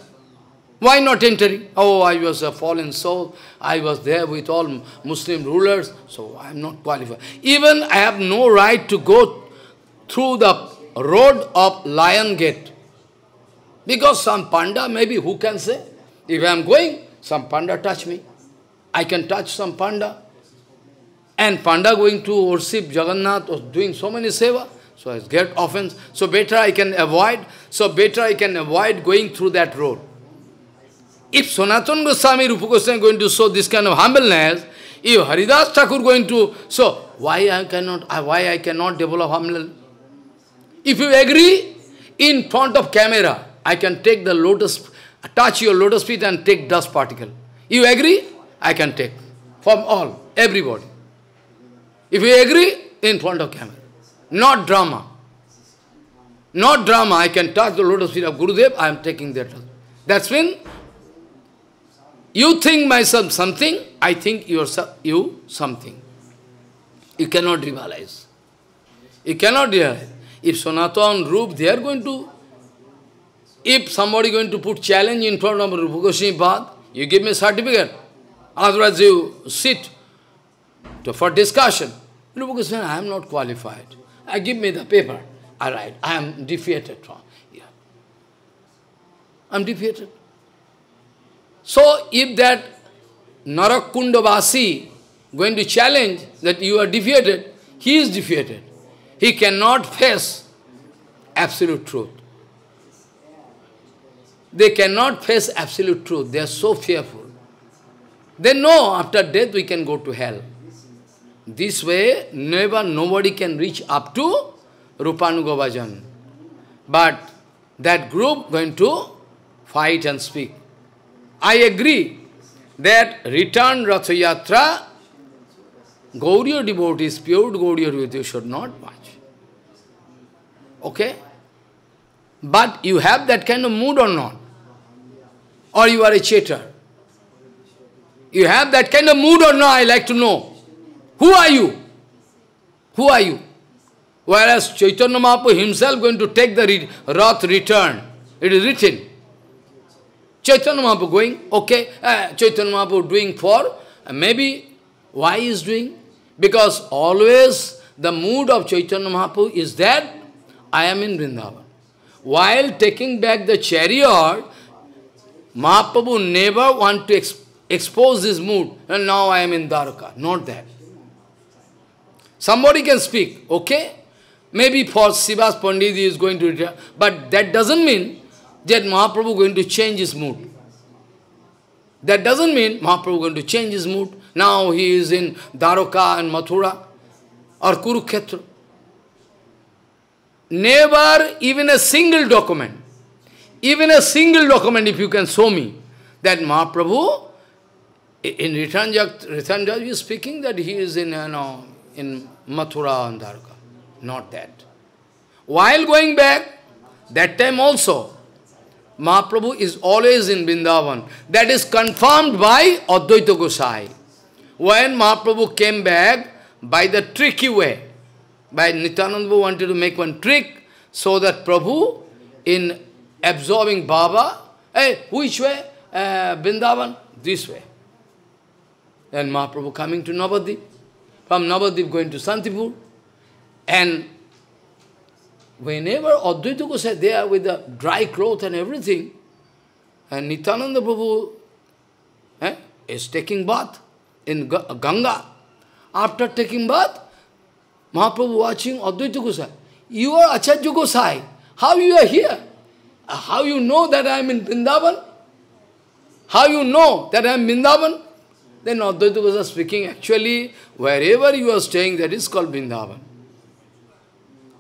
Why not entering? Oh, I was a fallen soul. I was there with all Muslim rulers, so I am not qualified. Even I have no right to go through the road of Lion Gate. Because some panda, maybe who can say? If I am going, some panda touch me. I can touch some panda. And panda going to worship Jagannath or doing so many seva. So I get offense. So better I can avoid. So better I can avoid going through that road. If Sanatana Goswami, Rupa Goswami going to show this kind of humbleness, if Haridas Thakur going to show, why I cannot, why I cannot develop humbleness? If you agree, in front of camera, I can take the lotus, touch your lotus feet and take dust particle. You agree? I can take. From all, everybody. If you agree, in front of camera. Not drama. Not drama, I can touch the lotus feet of Gurudev, I am taking that. That's when you think myself something, I think yourself, you something. You cannot realize. You cannot realize. If Sanatan, Rup, they are going to, if somebody going to put challenge in front of Rupa Goswami Pad, you give me a certificate. Otherwise you sit to, for discussion. Rupa Goswami, I am not qualified. I give me the paper. I write. I am defeated here. I am defeated. So if that Narakundavasi going to challenge that you are defeated, he is defeated. He cannot face absolute truth. They cannot face absolute truth. They are so fearful. They know after death we can go to hell. This way, never nobody can reach up to Rupanuga But that group going to fight and speak. I agree that return Ratha Yatra, Gauriya devotees, pure Gauriya devotees should not. Okay? But you have that kind of mood or not? Or you are a cheater? You have that kind of mood or not? I like to know. Who are you? Who are you? Whereas Chaitanya Mahaprabhu himself going to take the wrath return. It is written. Chaitanya Mahaprabhu going, okay, uh, Chaitanya Mahaprabhu doing for, uh, maybe why is doing? Because always the mood of Chaitanya Mahaprabhu is that I am in Vrindavan. While taking back the chariot, Mahaprabhu never want to exp expose his mood, and now I am in Dwarka. Not that. Somebody can speak, okay? Maybe for Srivas Pandit is going to return, but that doesn't mean that Mahaprabhu going to change his mood. That doesn't mean Mahaprabhu going to change his mood. Now he is in Dwarka and Mathura or Kurukshetra. Never even a single document, even a single document if you can show me, that Mahaprabhu, in Return Jat, is speaking that he is in, you know, in Mathura and Dwarka. Not that. While going back, that time also, Mahaprabhu is always in Vrindavan. That is confirmed by Advaita Gosai. When Mahaprabhu came back by the tricky way, by Nityananda wanted to make one trick so that Prabhu, in absorbing Baba, hey, which way? Uh, Vrindavan? This way. Then Mahaprabhu coming to Navadip. From Navadip going to Santipur. And whenever Advaita Gosai there with the dry cloth and everything, and Nityananda Prabhu eh, is taking bath in Ganga. After taking bath, Mahaprabhu watching Advaita Gosai. You are Acharya Gosai. How you are here? How you know that I am in Vrindavan? How you know that I am Vrindavan? Then Advaita Gosai speaking, actually, wherever you are staying, that is called Vrindavan.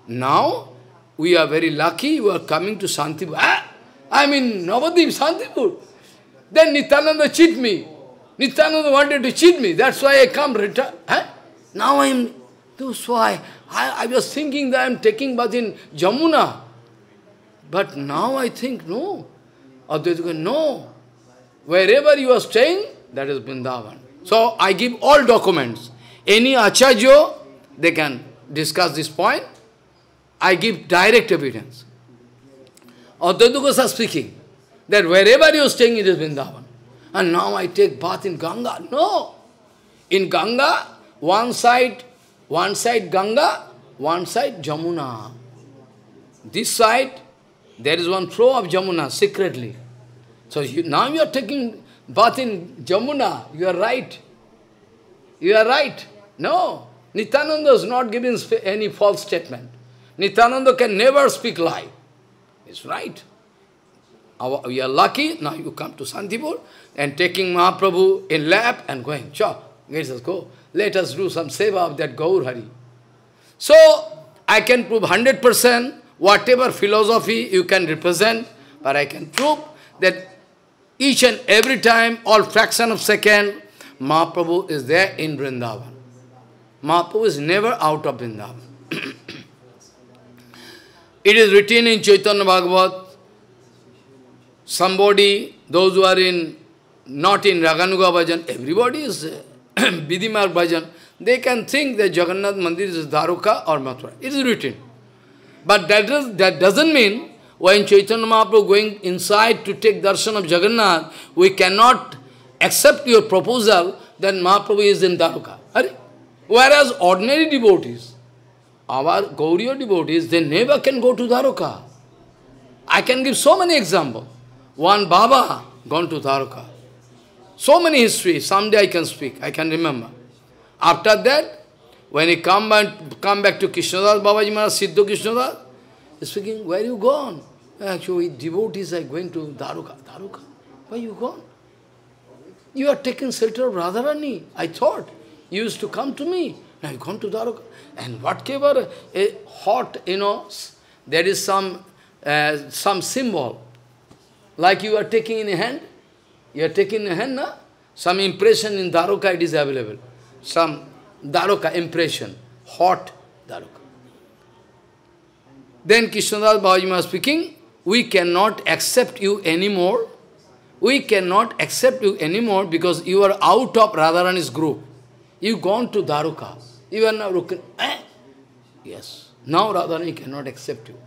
Now, we are very lucky, you are coming to Santipur. Ah, I mean, Navadip, Santipur. Then Nityananda cheat me. Nityananda wanted to cheat me. That's why I come return. Now I am, that's why. I, I was thinking that I am taking bath in Jamuna. But now I think, no. Advaita no. Wherever you are staying, that is Vrindavan. So I give all documents. Any acharya, they can discuss this point. I give direct evidence. Advaita Goswami speaking, that wherever you are staying, it is Vrindavan. And now I take bath in Ganga. No. In Ganga, one side, one side Ganga, one side Jamuna. This side, there is one flow of Jamuna secretly. So you, now you are taking bath in Jamuna. You are right. You are right. No. Nityananda is not giving any false statement. Nityananda can never speak lie. It's right. Our, we are lucky, now you come to Santipur and taking Mahaprabhu in lap and going, sure, let us go. Let us do some seva of that Gaur Hari. So, I can prove 100% whatever philosophy you can represent, but I can prove that each and every time, all fraction of second, Mahaprabhu is there in Vrindavan. Mahaprabhu is never out of Vrindavan. It is written in Chaitanya Bhagavat, somebody, those who are in, not in Raganuga Bhajan, everybody is uh, Vidimar Bhajan, they can think that Jagannath Mandir is Dharuka or Mathura. It is written. But that, is, that doesn't mean when Chaitanya Mahaprabhu going inside to take darshan of Jagannath, we cannot accept your proposal that Mahaprabhu is in Dharuka. Whereas ordinary devotees, our Gauriya devotees, they never can go to Dharuka. I can give so many examples. One Baba gone to Dharuka. So many histories, someday I can speak, I can remember. After that, when he come back, come back to Krishnadas, Babaji Maharaj, Siddha Krishnadas, he's speaking, where you gone? Actually, devotees are going to Daruka. Daruka, where you gone? You are taking shelter of Radharani. I thought you used to come to me. Now you come to Daruka. And whatever a hot, you know, there is some uh, some symbol, like you are taking in hand. You are taking in a hand, na? Some impression in Dharuka it is available. Some Dharuka impression, hot Dharuka. Then Krishnadas Babaji was speaking, we cannot accept you anymore. We cannot accept you anymore because you are out of Radharani's group. You gone to Dharuka. You are now looking, eh? Yes. Now Radharani cannot accept you.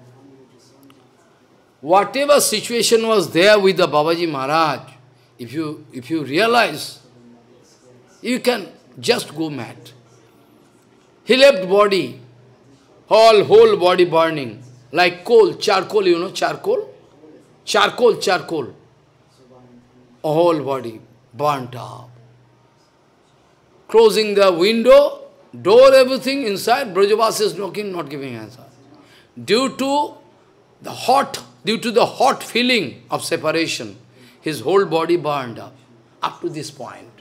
Whatever situation was there with the Babaji Maharaj, if you, if you realize, you can just go mad. He left body, whole, whole body burning, like coal, charcoal, you know, charcoal? Charcoal, charcoal. Whole body burnt up. Closing the window, door, everything inside, Brajavas is knocking, not giving answer. Due to the hot, due to the hot feeling of separation, his whole body burned up, up to this point.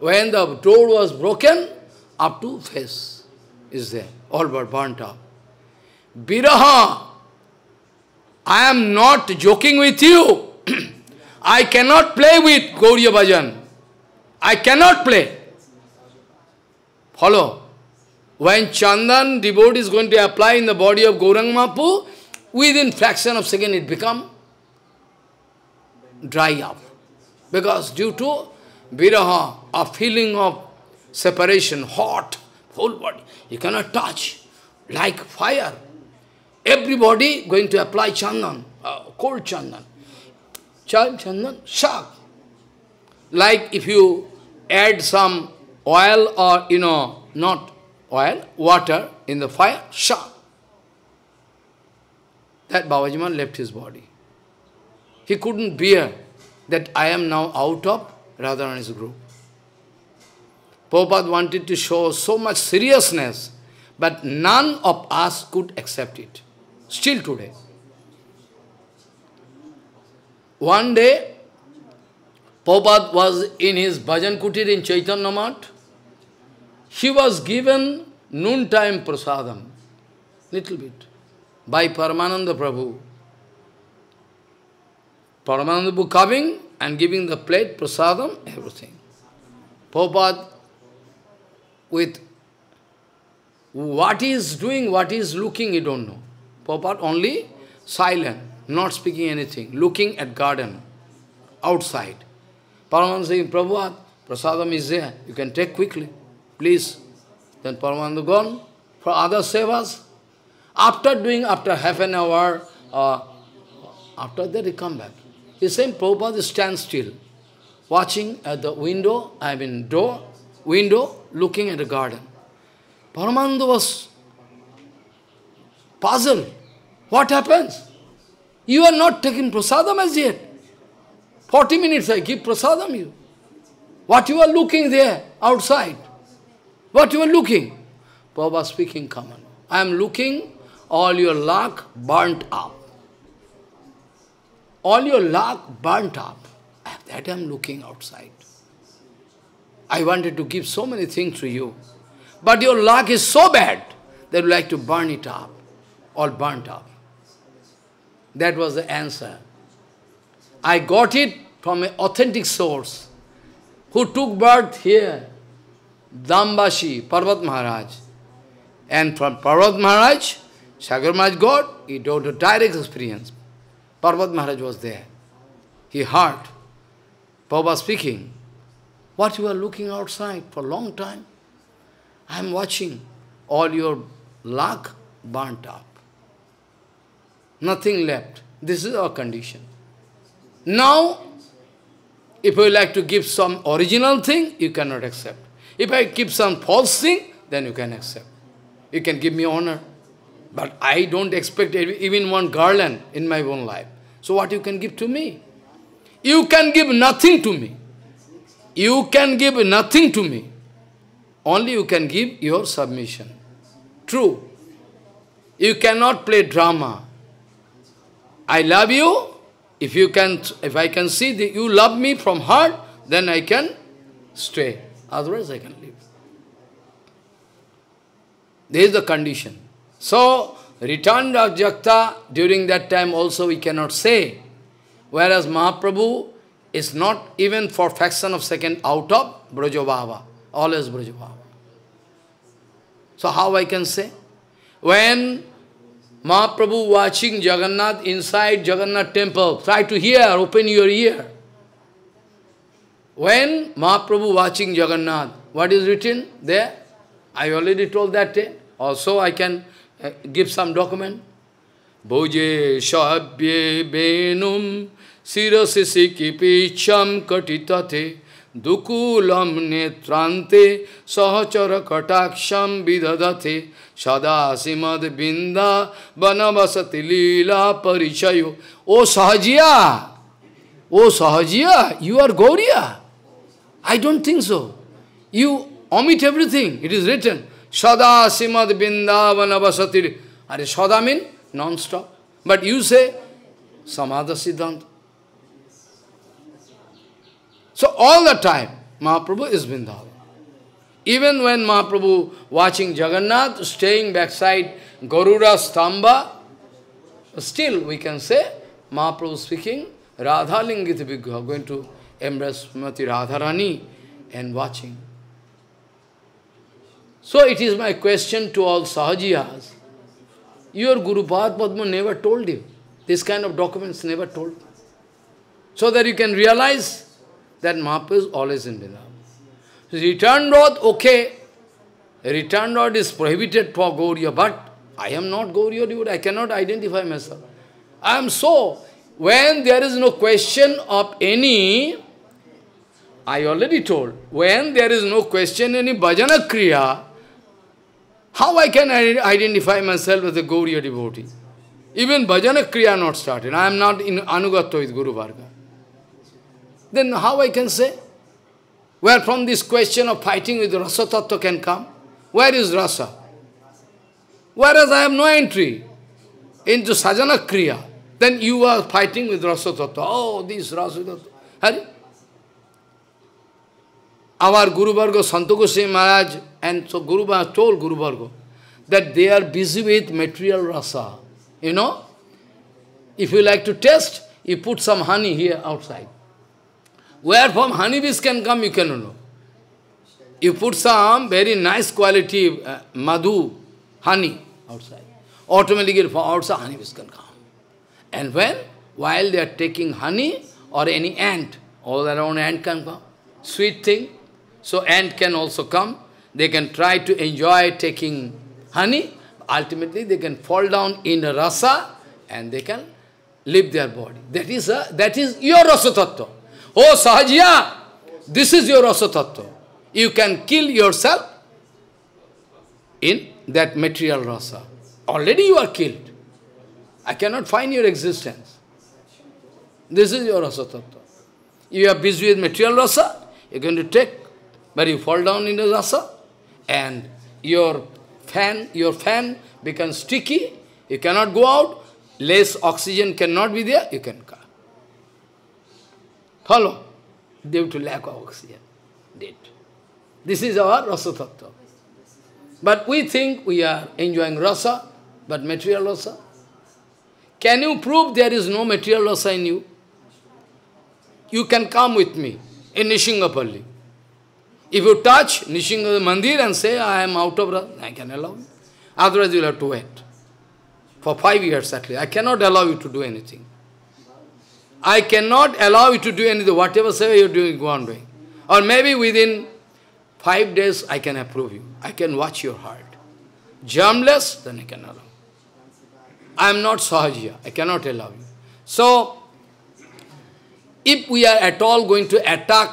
When the door was broken, up to face is there, all were burnt up. Biraha, I am not joking with you. I cannot play with Gauriya Bhajan. I cannot play. Follow. When Chandan devotee is going to apply in the body of Gaurang Mahapu, within fraction of second it become dry up. Because due to viraha, a feeling of separation, hot, whole body, you cannot touch, like fire. Everybody going to apply chandan, uh, cold chandan. Chandan, shock. Like if you add some oil or, you know, not oil, water in the fire, shock. That Babajiman left his body. He couldn't bear that I am now out of Radharani's group. Prabhupada wanted to show so much seriousness, but none of us could accept it. Still today. One day, Prabhupada was in his bhajan kutir in Chaitanya Math. He was given noontime prasadam, little bit, by Paramananda Prabhu. Paramananda Prabhu coming and giving the plate, prasadam, everything. Prabhupada, with what he is doing, what he is looking, he don't know. Prabhupada only silent, not speaking anything, looking at garden, outside. Paramananda saying, Prabhupada, prasadam is there, you can take quickly, please. Then Paramananda gone for other sevas. After doing, after half an hour, uh, after that he come back. He saying, Prabhupada stands still, watching at the window, I mean door, window, looking at the garden. Paramananda was puzzled. What happens? You are not taking prasadam as yet. 40 minutes I give prasadam you. What you are looking there, outside? What you are looking? Prabhupada speaking common. I am looking, all your luck burnt up. All your luck burnt up. That I am looking outside. I wanted to give so many things to you. But your luck is so bad that you like to burn it up. All burnt up. That was the answer. I got it from an authentic source who took birth here, Dambashi, Parvat Maharaj. And from Parvat Maharaj, Sagar Maharaj got, he told a direct experience. Parvat Maharaj was there. He heard Prabhupada speaking. What you are looking outside for a long time? I am watching all your luck burnt up. Nothing left. This is our condition. Now, if you like to give some original thing, you cannot accept. If I give some false thing, then you can accept. You can give me honor. But I don't expect even one garland in my own life. So what you can give to me? You can give nothing to me. You can give nothing to me. Only you can give your submission. True. You cannot play drama. I love you. If you can, if I can see that you love me from heart, then I can stay. Otherwise I can leave. This is the condition. So, return of Jakta, during that time also we cannot say. Whereas Mahaprabhu is not even for fraction of second out of Brajabhava. Always Brajabhava. So how I can say? When Mahaprabhu watching Jagannath inside Jagannath temple, try to hear, open your ear. When Mahaprabhu watching Jagannath, what is written there? I already told that day. Also I can give some document. Bhoje shabye benum sirasisi kipicham katitate दुकूलम नेत्रांते सहचर कटाक्षम विदधते सदा श्रीमद बिंदा बनवसति लीला परिचय ओ सहजिया ओ Sahajiya you are Gauriya I don't think so you omit everything. It is written. Sada Simad Bindavan Avasati. Are Sada mean non-stop. But you say Samadha Siddhanta. So all the time, Mahaprabhu is Vrindavan. Even when Mahaprabhu watching Jagannath, staying backside Garuda Stamba, still we can say, Mahaprabhu speaking, Radha Lingita Vigraha, going to embrace Mati Radharani and watching. So it is my question to all Sahajiyas. Your Guru Padma never told you. This kind of documents never told. So that you can realize that Mahaprabhu is always in Vrindavan. Return rod, okay. Return rod is prohibited for Gauriya, but I am not Gauriya dude. I cannot identify myself. I am so. When there is no question of any, I already told, when there is no question any bhajana kriya, how I can identify myself as a Gauriya devotee? Even bhajana kriya not started. I am not in anugatto with Guru Varga. Then how I can say? Where from this question of fighting with Rasa Tattva can come? Where is Rasa? Whereas I have no entry into Sajana Kriya, then you are fighting with Rasa Tattva. Oh, this Rasa Tattva. Our Guru Varga, Santa Goswami Maharaj, and so Guru Maharaj told Guru Varga that they are busy with material rasa. You know? If you like to test, you put some honey here outside. Where from honeybees can come, you cannot know. You put some very nice quality uh, madhu, honey outside. Automatically from outside honeybees can come. And when? While they are taking honey or any ant, all around ant can come. Sweet thing. So ant can also come. They can try to enjoy taking honey. Ultimately they can fall down in rasa and they can leave their body. That is, a, that is your rasa tattva. Oh Sahajiya, this is your rasa tattva. You can kill yourself in that material rasa. Already you are killed. I cannot find your existence. This is your rasa tattva. You are busy with material rasa, you're going to take, but you fall down in the rasa, and your fan, your fan becomes sticky, you cannot go out, less oxygen cannot be there, you can come. Follow? Due to lack of oxygen. Dead. This is our rasa tattva. But we think we are enjoying rasa, but material rasa. Can you prove there is no material rasa in you? You can come with me in Nrisinghapalli. If you touch Nrisingha Mandir and say, I am out of rasa, I can allow you. Otherwise you will have to wait. for five years at least. I cannot allow you to do anything. I cannot allow you to do anything. Whatever say you're doing, go on doing. Or maybe within five days I can approve you. I can watch your heart. Germless, then I can allow. I am not Sahajiya. I cannot allow you. So, if we are at all going to attack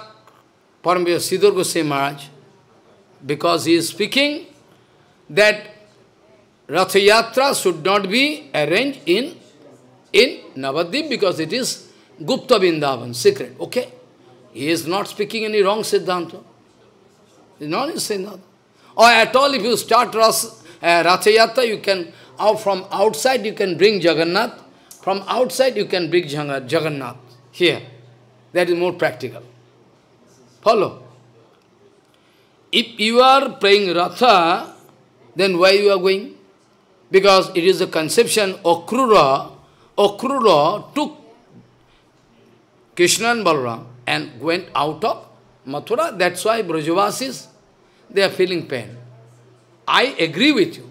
Paramvira Sridhar Goswami Maharaj, because he is speaking that Ratha Yatra should not be arranged in, in Navadvip because it is Gupta Vrindavan, secret. Okay? He is not speaking any wrong Siddhanta. He is not in Siddhanta. Or at all, if you start Ras, uh, Ratha Yatra, you can, out from outside you can bring Jagannath. From outside you can bring Jagannath. Here. That is more practical. Follow? If you are praying Ratha, then why you are going? Because it is a conception, Akrura, Akrura took Krishna and Balaram and went out of Mathura. That's why Brajavasis, they are feeling pain. I agree with you.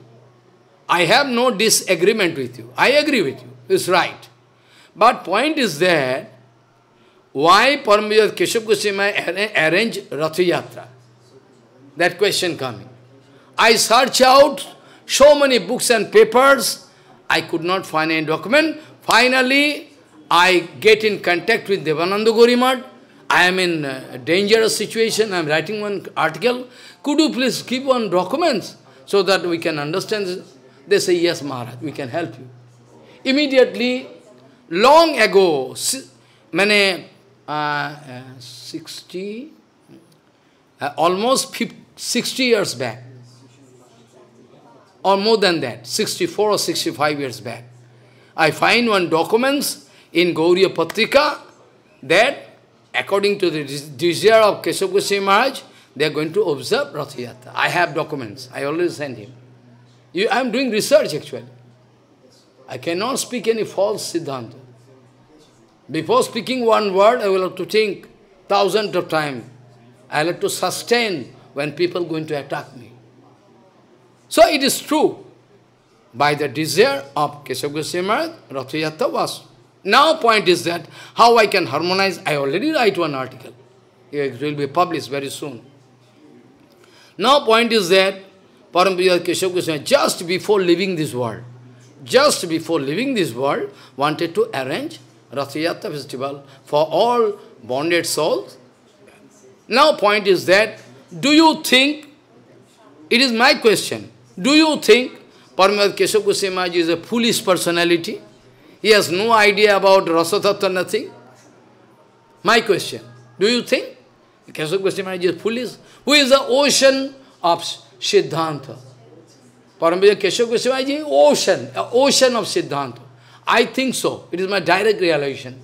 I have no disagreement with you. I agree with you. It's right. But point is that, why Paramvijay Keshav Goswami arranged Ratha Yatra? That question coming. I search out so many books and papers, I could not find any document. Finally, I get in contact with Devananda Gaudiya Math. I am in a dangerous situation. I am writing one article. Could you please keep one documents so that we can understand this? They say, yes, Maharaj, we can help you. Immediately, long ago, many, uh, uh, 60, uh, almost 50, 60 years back, or more than that, 64 or 65 years back. I find one documents in Gaudiya Patrika that according to the desire of Keshav Goswami Maharaj, they are going to observe Rath Yatra. I have documents. I always send him. I am doing research actually. I cannot speak any false Siddhanta. Before speaking one word, I will have to think thousands of times. I will have to sustain when people going to attack me. So it is true. By the desire of Keshav Goswami was. Now point is that, how I can harmonize, I already write one article. It will be published very soon. Now point is that, Parampriya Keshav Goswami, just before leaving this world, just before leaving this world, wanted to arrange Rathayatra festival for all bonded souls. Now point is that do you think, it is my question, do you think Paramahansa Keshav Goswami is a foolish personality? He has no idea about Rasatattva, nothing. My question, do you think Keshav Goswami is foolish? Who is the ocean of Siddhanta? Paramahansa Keshav Goswami is ocean, ocean of Siddhanta. I think so. It is my direct realization.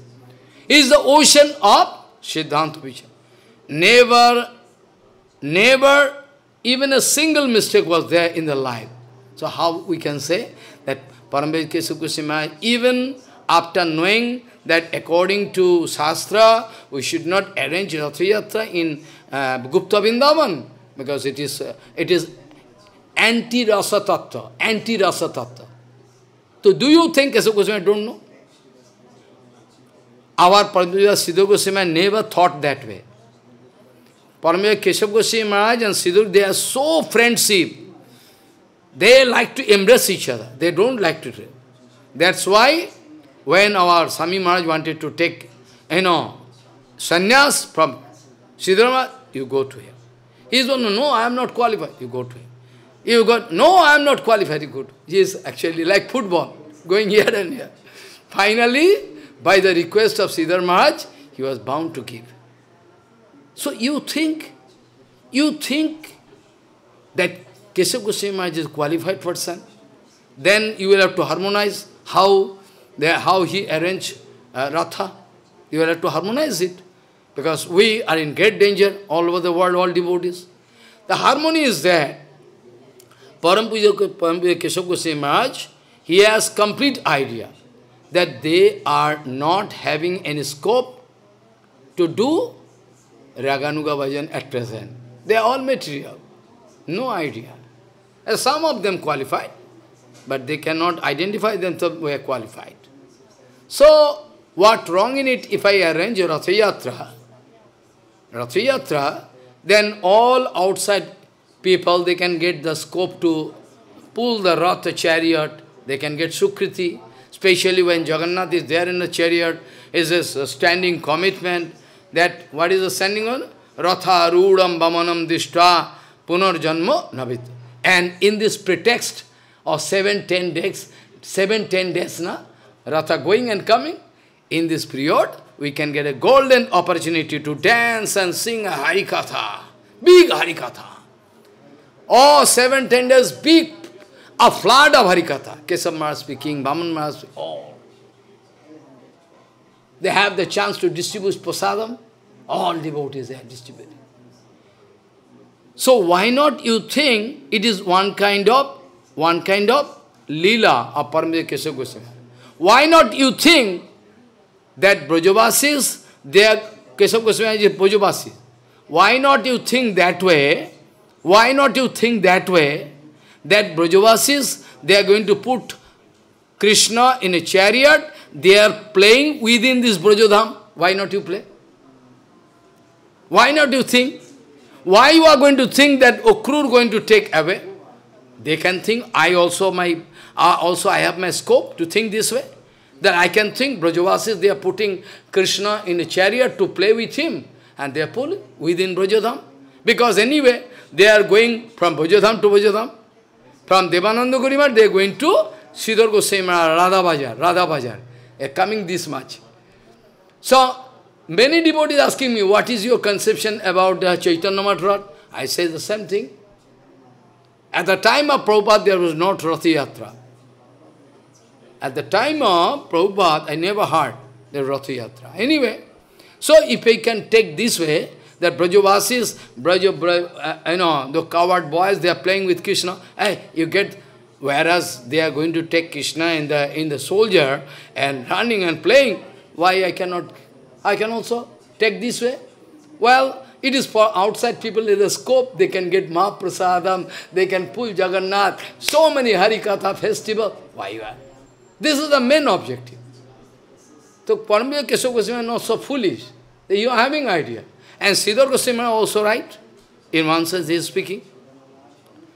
He is the ocean of Siddhanta. Never Never even a single mistake was there in the life. So how we can say that Paramved Keshav Goswami, even after knowing that according to Shastra, we should not arrange Rathayatra in uh, Gupta Vrindavan, because it is, uh, it is anti-rasa tattva, anti-rasa tattva. So do you think Kesava Goswami don't know? Our Paramved Sridhar Goswami never thought that way. Paramaya Keshav Goswami Maharaj and Sridhar, they are so friendship. They like to embrace each other. They don't like to. That's why when our Swami Maharaj wanted to take, you know, sannyas from Siddharma, you go to him. He is one, no, I am not qualified. You go to him. You go, no, I am not qualified. You go to He is actually like football, going here and here. Finally, by the request of Sridhar Maharaj, he was bound to give. So you think, you think that Keshav Goswami is a qualified person, then you will have to harmonize how, the, how he arranged uh, Ratha. You will have to harmonize it. Because we are in great danger all over the world, all devotees. The harmony is there. Parampuja Keshav Goswami Maharaj, he has complete idea that they are not having any scope to do Raganuga Bhajan at present. They are all material. No idea. And some of them qualified. but they cannot identify themselves, we are qualified. So, what wrong in it if I arrange a Rathayatra? Rathayatra, then all outside people, they can get the scope to pull the Ratha chariot, they can get Sukriti, especially when Jagannath is there in the chariot, is a standing commitment that, what is the standing on? Ratha Rudam Bamanam Dishta Punar Janma Navit. And in this pretext of seven, ten days, seven, ten days, na, Ratha going and coming, in this period, we can get a golden opportunity to dance and sing a Harikatha, big Harikatha. Oh, seven, ten days, big, a flood of Harikatha. Kesab Maharaj speaking, Baman Maharaj speaking, oh. They have the chance to distribute prasadam, all devotees are distributing. So why not you think it is one kind of, one kind of lila of Paramita Keshav Goswami? Why not you think that Brajavasis, they are, Keshav Goswami is Brajavasis. Why not you think that way? Why not you think that way? That Brajavasis, they are going to put Krishna in a chariot, they are playing within this Brajadham. Why not you play? Why not you think? Why you are going to think that Akrura going to take away? They can think, I also my uh, also I have my scope to think this way. That I can think Brajavasis, they are putting Krishna in a chariot to play with him. And they are pulling within Brajadham. Because anyway, they are going from Brajadham to Brajadham. From Devananda Gaudiya Math, they are going to Sridhar Goswami, Radha Bajar, Radha Bajar. They are coming this much. So, Many devotees asking me, what is your conception about the Chaitanya Math I say the same thing. At the time of Prabhupada, there was not Rath Yatra. At the time of Prabhupada, I never heard the Rath Yatra. Anyway, so if I can take this way, that Brajavasis, Braja, Braj, uh, you know, the coward boys, they are playing with Krishna. Hey, you get, whereas they are going to take Krishna in the, in the soldier and running and playing, why I cannot I can also take this way. Well, it is for outside people in the scope, they can get Mahaprasadam, they can pull Jagannath, so many Harikatha festival. Why you are? This is the main objective. So Paramya Keshav Goswami is not so foolish. You are having idea. And Sridhar Goswami also right. In one sense he is speaking.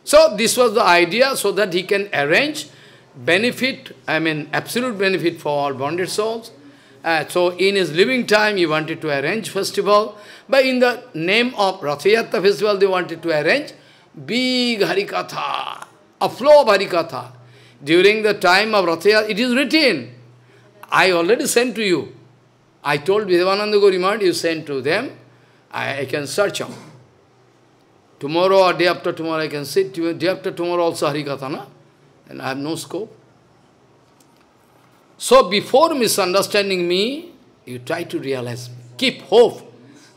So this was the idea so that he can arrange benefit, I mean absolute benefit for all bonded souls. Uh, so in his living time, he wanted to arrange festival. But in the name of Rathayatra festival, they wanted to arrange big Harikatha, a flow of Harikatha. During the time of Rathayatra, it is written. I already sent to you. I told Vidavananda Gaudiya Math, you send to them. I, I can search out. Tomorrow or day after tomorrow I can sit. Day after tomorrow also Harikatha, na? And I have no scope. So before misunderstanding me, you try to realize, keep hope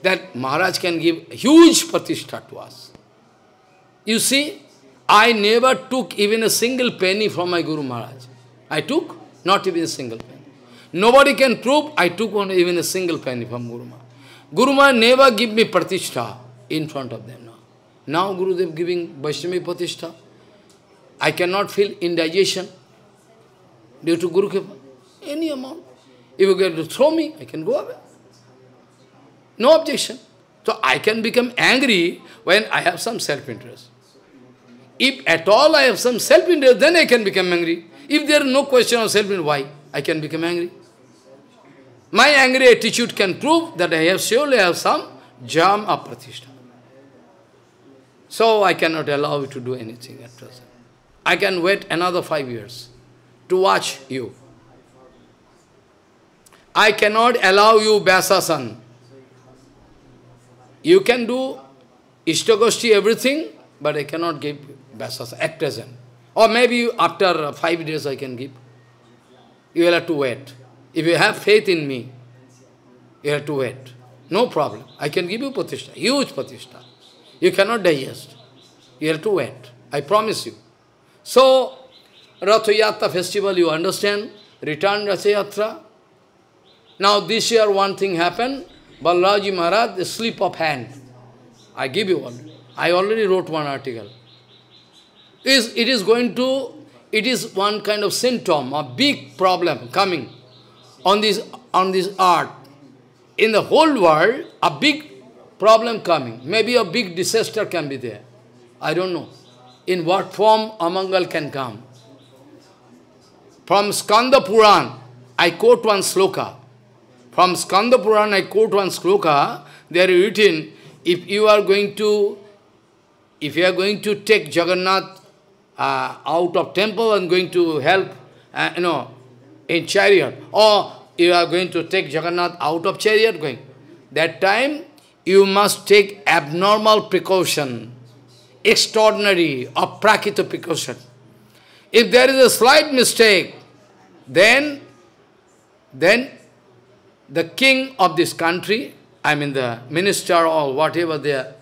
that Maharaj can give huge pratishtha to us. You see, I never took even a single penny from my Guru Maharaj. I took not even a single penny. Nobody can prove I took one, even a single penny from Guru Maharaj. Guru Maharaj never give me pratishtha in front of them now. Now Gurudev giving Vaishnava pratishtha. I cannot feel indigestion due to Guru any amount. If you get to throw me, I can go away. No objection. So I can become angry when I have some self-interest. If at all I have some self-interest, then I can become angry. If there is no question of self-interest, why I can become angry? My angry attitude can prove that I have surely have some jam of pratishtha. So I cannot allow you to do anything at present. I can wait another five years to watch you. I cannot allow you Vyasasan. You can do Ishtagoshti, everything, but I cannot give Vyasasan at present. Or maybe after five days I can give. You will have to wait. If you have faith in me, you have to wait. No problem. I can give you pratishtha, huge pratishtha. You cannot digest. You have to wait. I promise you. So, Rathayatra festival, you understand? Return Rathayatra. Now this year one thing happened, Balramji Maharaj, the slip of hand. I give you one. I already wrote one article. It is going to it is one kind of symptom, a big problem coming on this, on this earth. In the whole world, a big problem coming. Maybe a big disaster can be there. I don't know. In what form Amangal can come. From Skanda Puran, I quote one sloka. From Skanda Puran, I quote one sloka. There is written, if you are going to, if you are going to take Jagannath uh, out of temple and going to help, uh, you know, in chariot, or you are going to take Jagannath out of chariot going, that time you must take abnormal precaution, extraordinary or prakita precaution. If there is a slight mistake, then, then the king of this country, I mean the minister or whatever they are,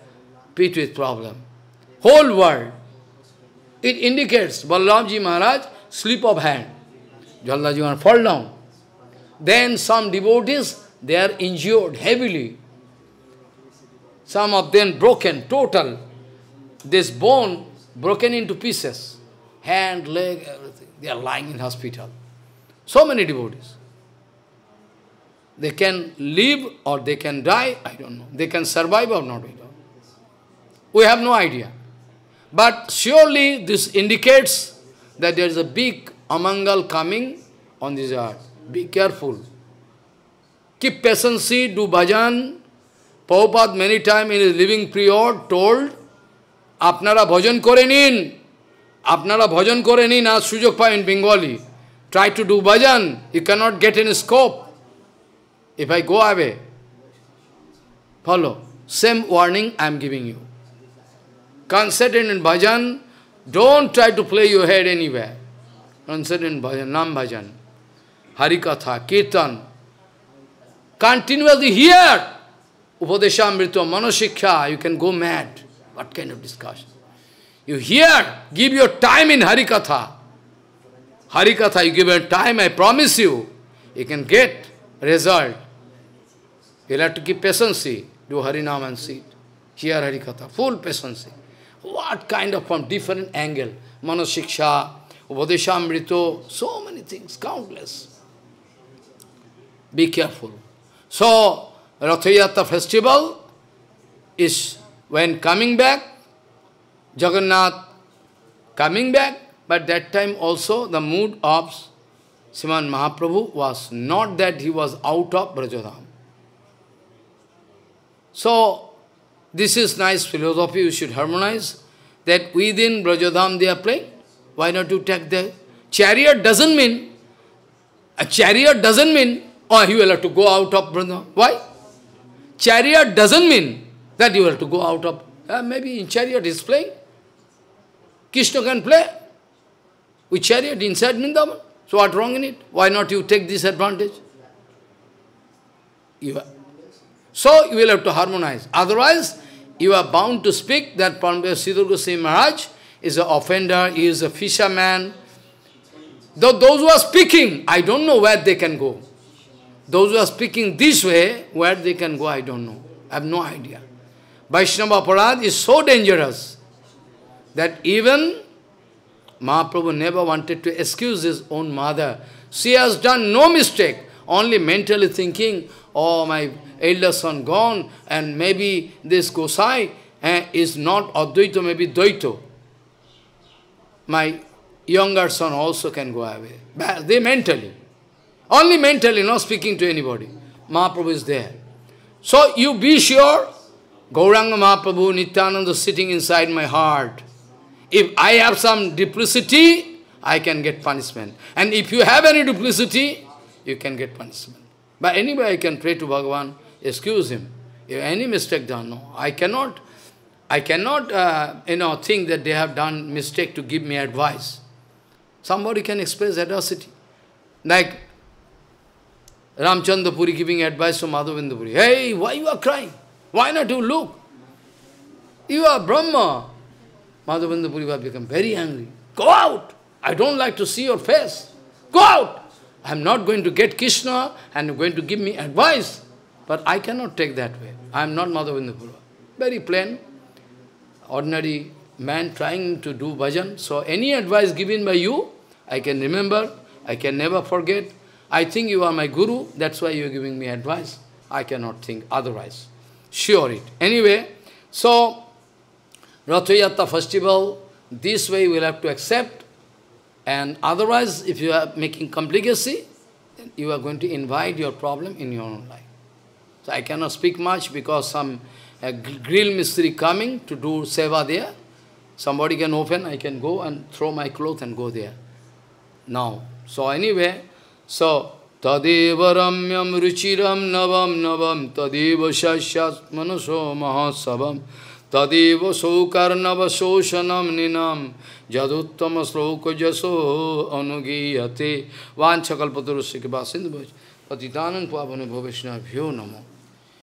pit with problem. Whole world, it indicates Balramji Maharaj, slip of hand. Jallaji Maharaj fall down. Then some devotees, they are injured heavily. Some of them broken, total. This bone broken into pieces. Hand, leg, everything. They are lying in hospital. So many devotees. They can live or they can die, I don't know. They can survive or not, we don't. We have no idea. But surely this indicates that there is a big amangal coming on this earth Be careful. Keep patience, do bhajan. Prabhupada many times in his living period told, আপনারা ভজন করে নিন আপনারা ভজন করে নিন আর সুযোগ পায় in Bengali. Try to do bhajan, you cannot get any scope. If I go away, follow. Same warning I am giving you. Concentrate in bhajan, don't try to play your head anywhere. Concentrate in bhajan, nam bhajan. Harikatha, Kirtan. Continuously here. Upadeshamrita, Manosiksha, you can go mad. What kind of discussion? You hear, give your time in Harikatha. Harikatha, you give your time, I promise you, you can get result. You'll have to keep patience, do Harinam and sit. Hear Harikatha, full patience. What kind of, from different angle, Manosiksha, Upadeshamrito, so many things, countless. Be careful. So, Rathayatra festival is when coming back, Jagannath coming back, but that time also the mood of Sriman Mahaprabhu was not that he was out of Brajadham. So, this is nice philosophy, you should harmonize, that within Brajadham they are playing. Why not you take the chariot doesn't mean, a chariot doesn't mean or you will have to go out of Vrindavan. Why? Chariot doesn't mean that you have to go out of, uh, maybe in chariot is playing. Krishna can play with chariot inside Vrindavan. So what wrong in it? Why not you take this advantage? You so you will have to harmonize. Otherwise, you are bound to speak that Sridhar Goswami Maharaj is an offender, he is a fisherman. Though those who are speaking, I don't know where they can go. Those who are speaking this way, where they can go, I don't know. I have no idea. Vaishnava Aparadh is so dangerous that even Mahaprabhu never wanted to excuse his own mother. She has done no mistake, only mentally thinking, oh, my elder son gone, and maybe this Gosai eh, is not Advaita, maybe Dvaita. My younger son also can go away. They mentally. Only mentally, not speaking to anybody. Mahaprabhu is there. So you be sure, Gauranga Mahaprabhu, Nityananda sitting inside my heart. If I have some duplicity, I can get punishment. And if you have any duplicity, you can get punishment. But anyway, I can pray to Bhagavan, excuse him. If any mistake done, no. I cannot, I cannot, uh, you know, think that they have done mistake to give me advice. Somebody can express adversity. Like Ramchandra Puri giving advice to Madhavendra Puri. Hey, why you are crying? Why not you look? You are Brahma. Madhavendra Puri will become very angry. Go out! I don't like to see your face. Go out! I am not going to get Krishna and going to give me advice. But I cannot take that way. I am not Madhavendra Puri. Very plain, ordinary man trying to do bhajan. So any advice given by you, I can remember, I can never forget. I think you are my guru, that's why you are giving me advice. I cannot think otherwise. Sure it. Anyway, so, Rathayatra festival, this way we'll have to accept. And otherwise, if you are making complicacy, then you are going to invite your problem in your own life. So I cannot speak much because some a grill mystery coming to do seva there. Somebody can open, I can go and throw my clothes and go there. Now, so anyway, स तदेव रम्यम रुचिरम नवम नवम तदेव शनसो महासवम तदेव सौकर्णव शोषणम निनम जदुत्तम श्लोक जसो अनुगीयते। वाछकल्पतुष के पास पतितानंद पावन भवैष्णभ्यो नमो।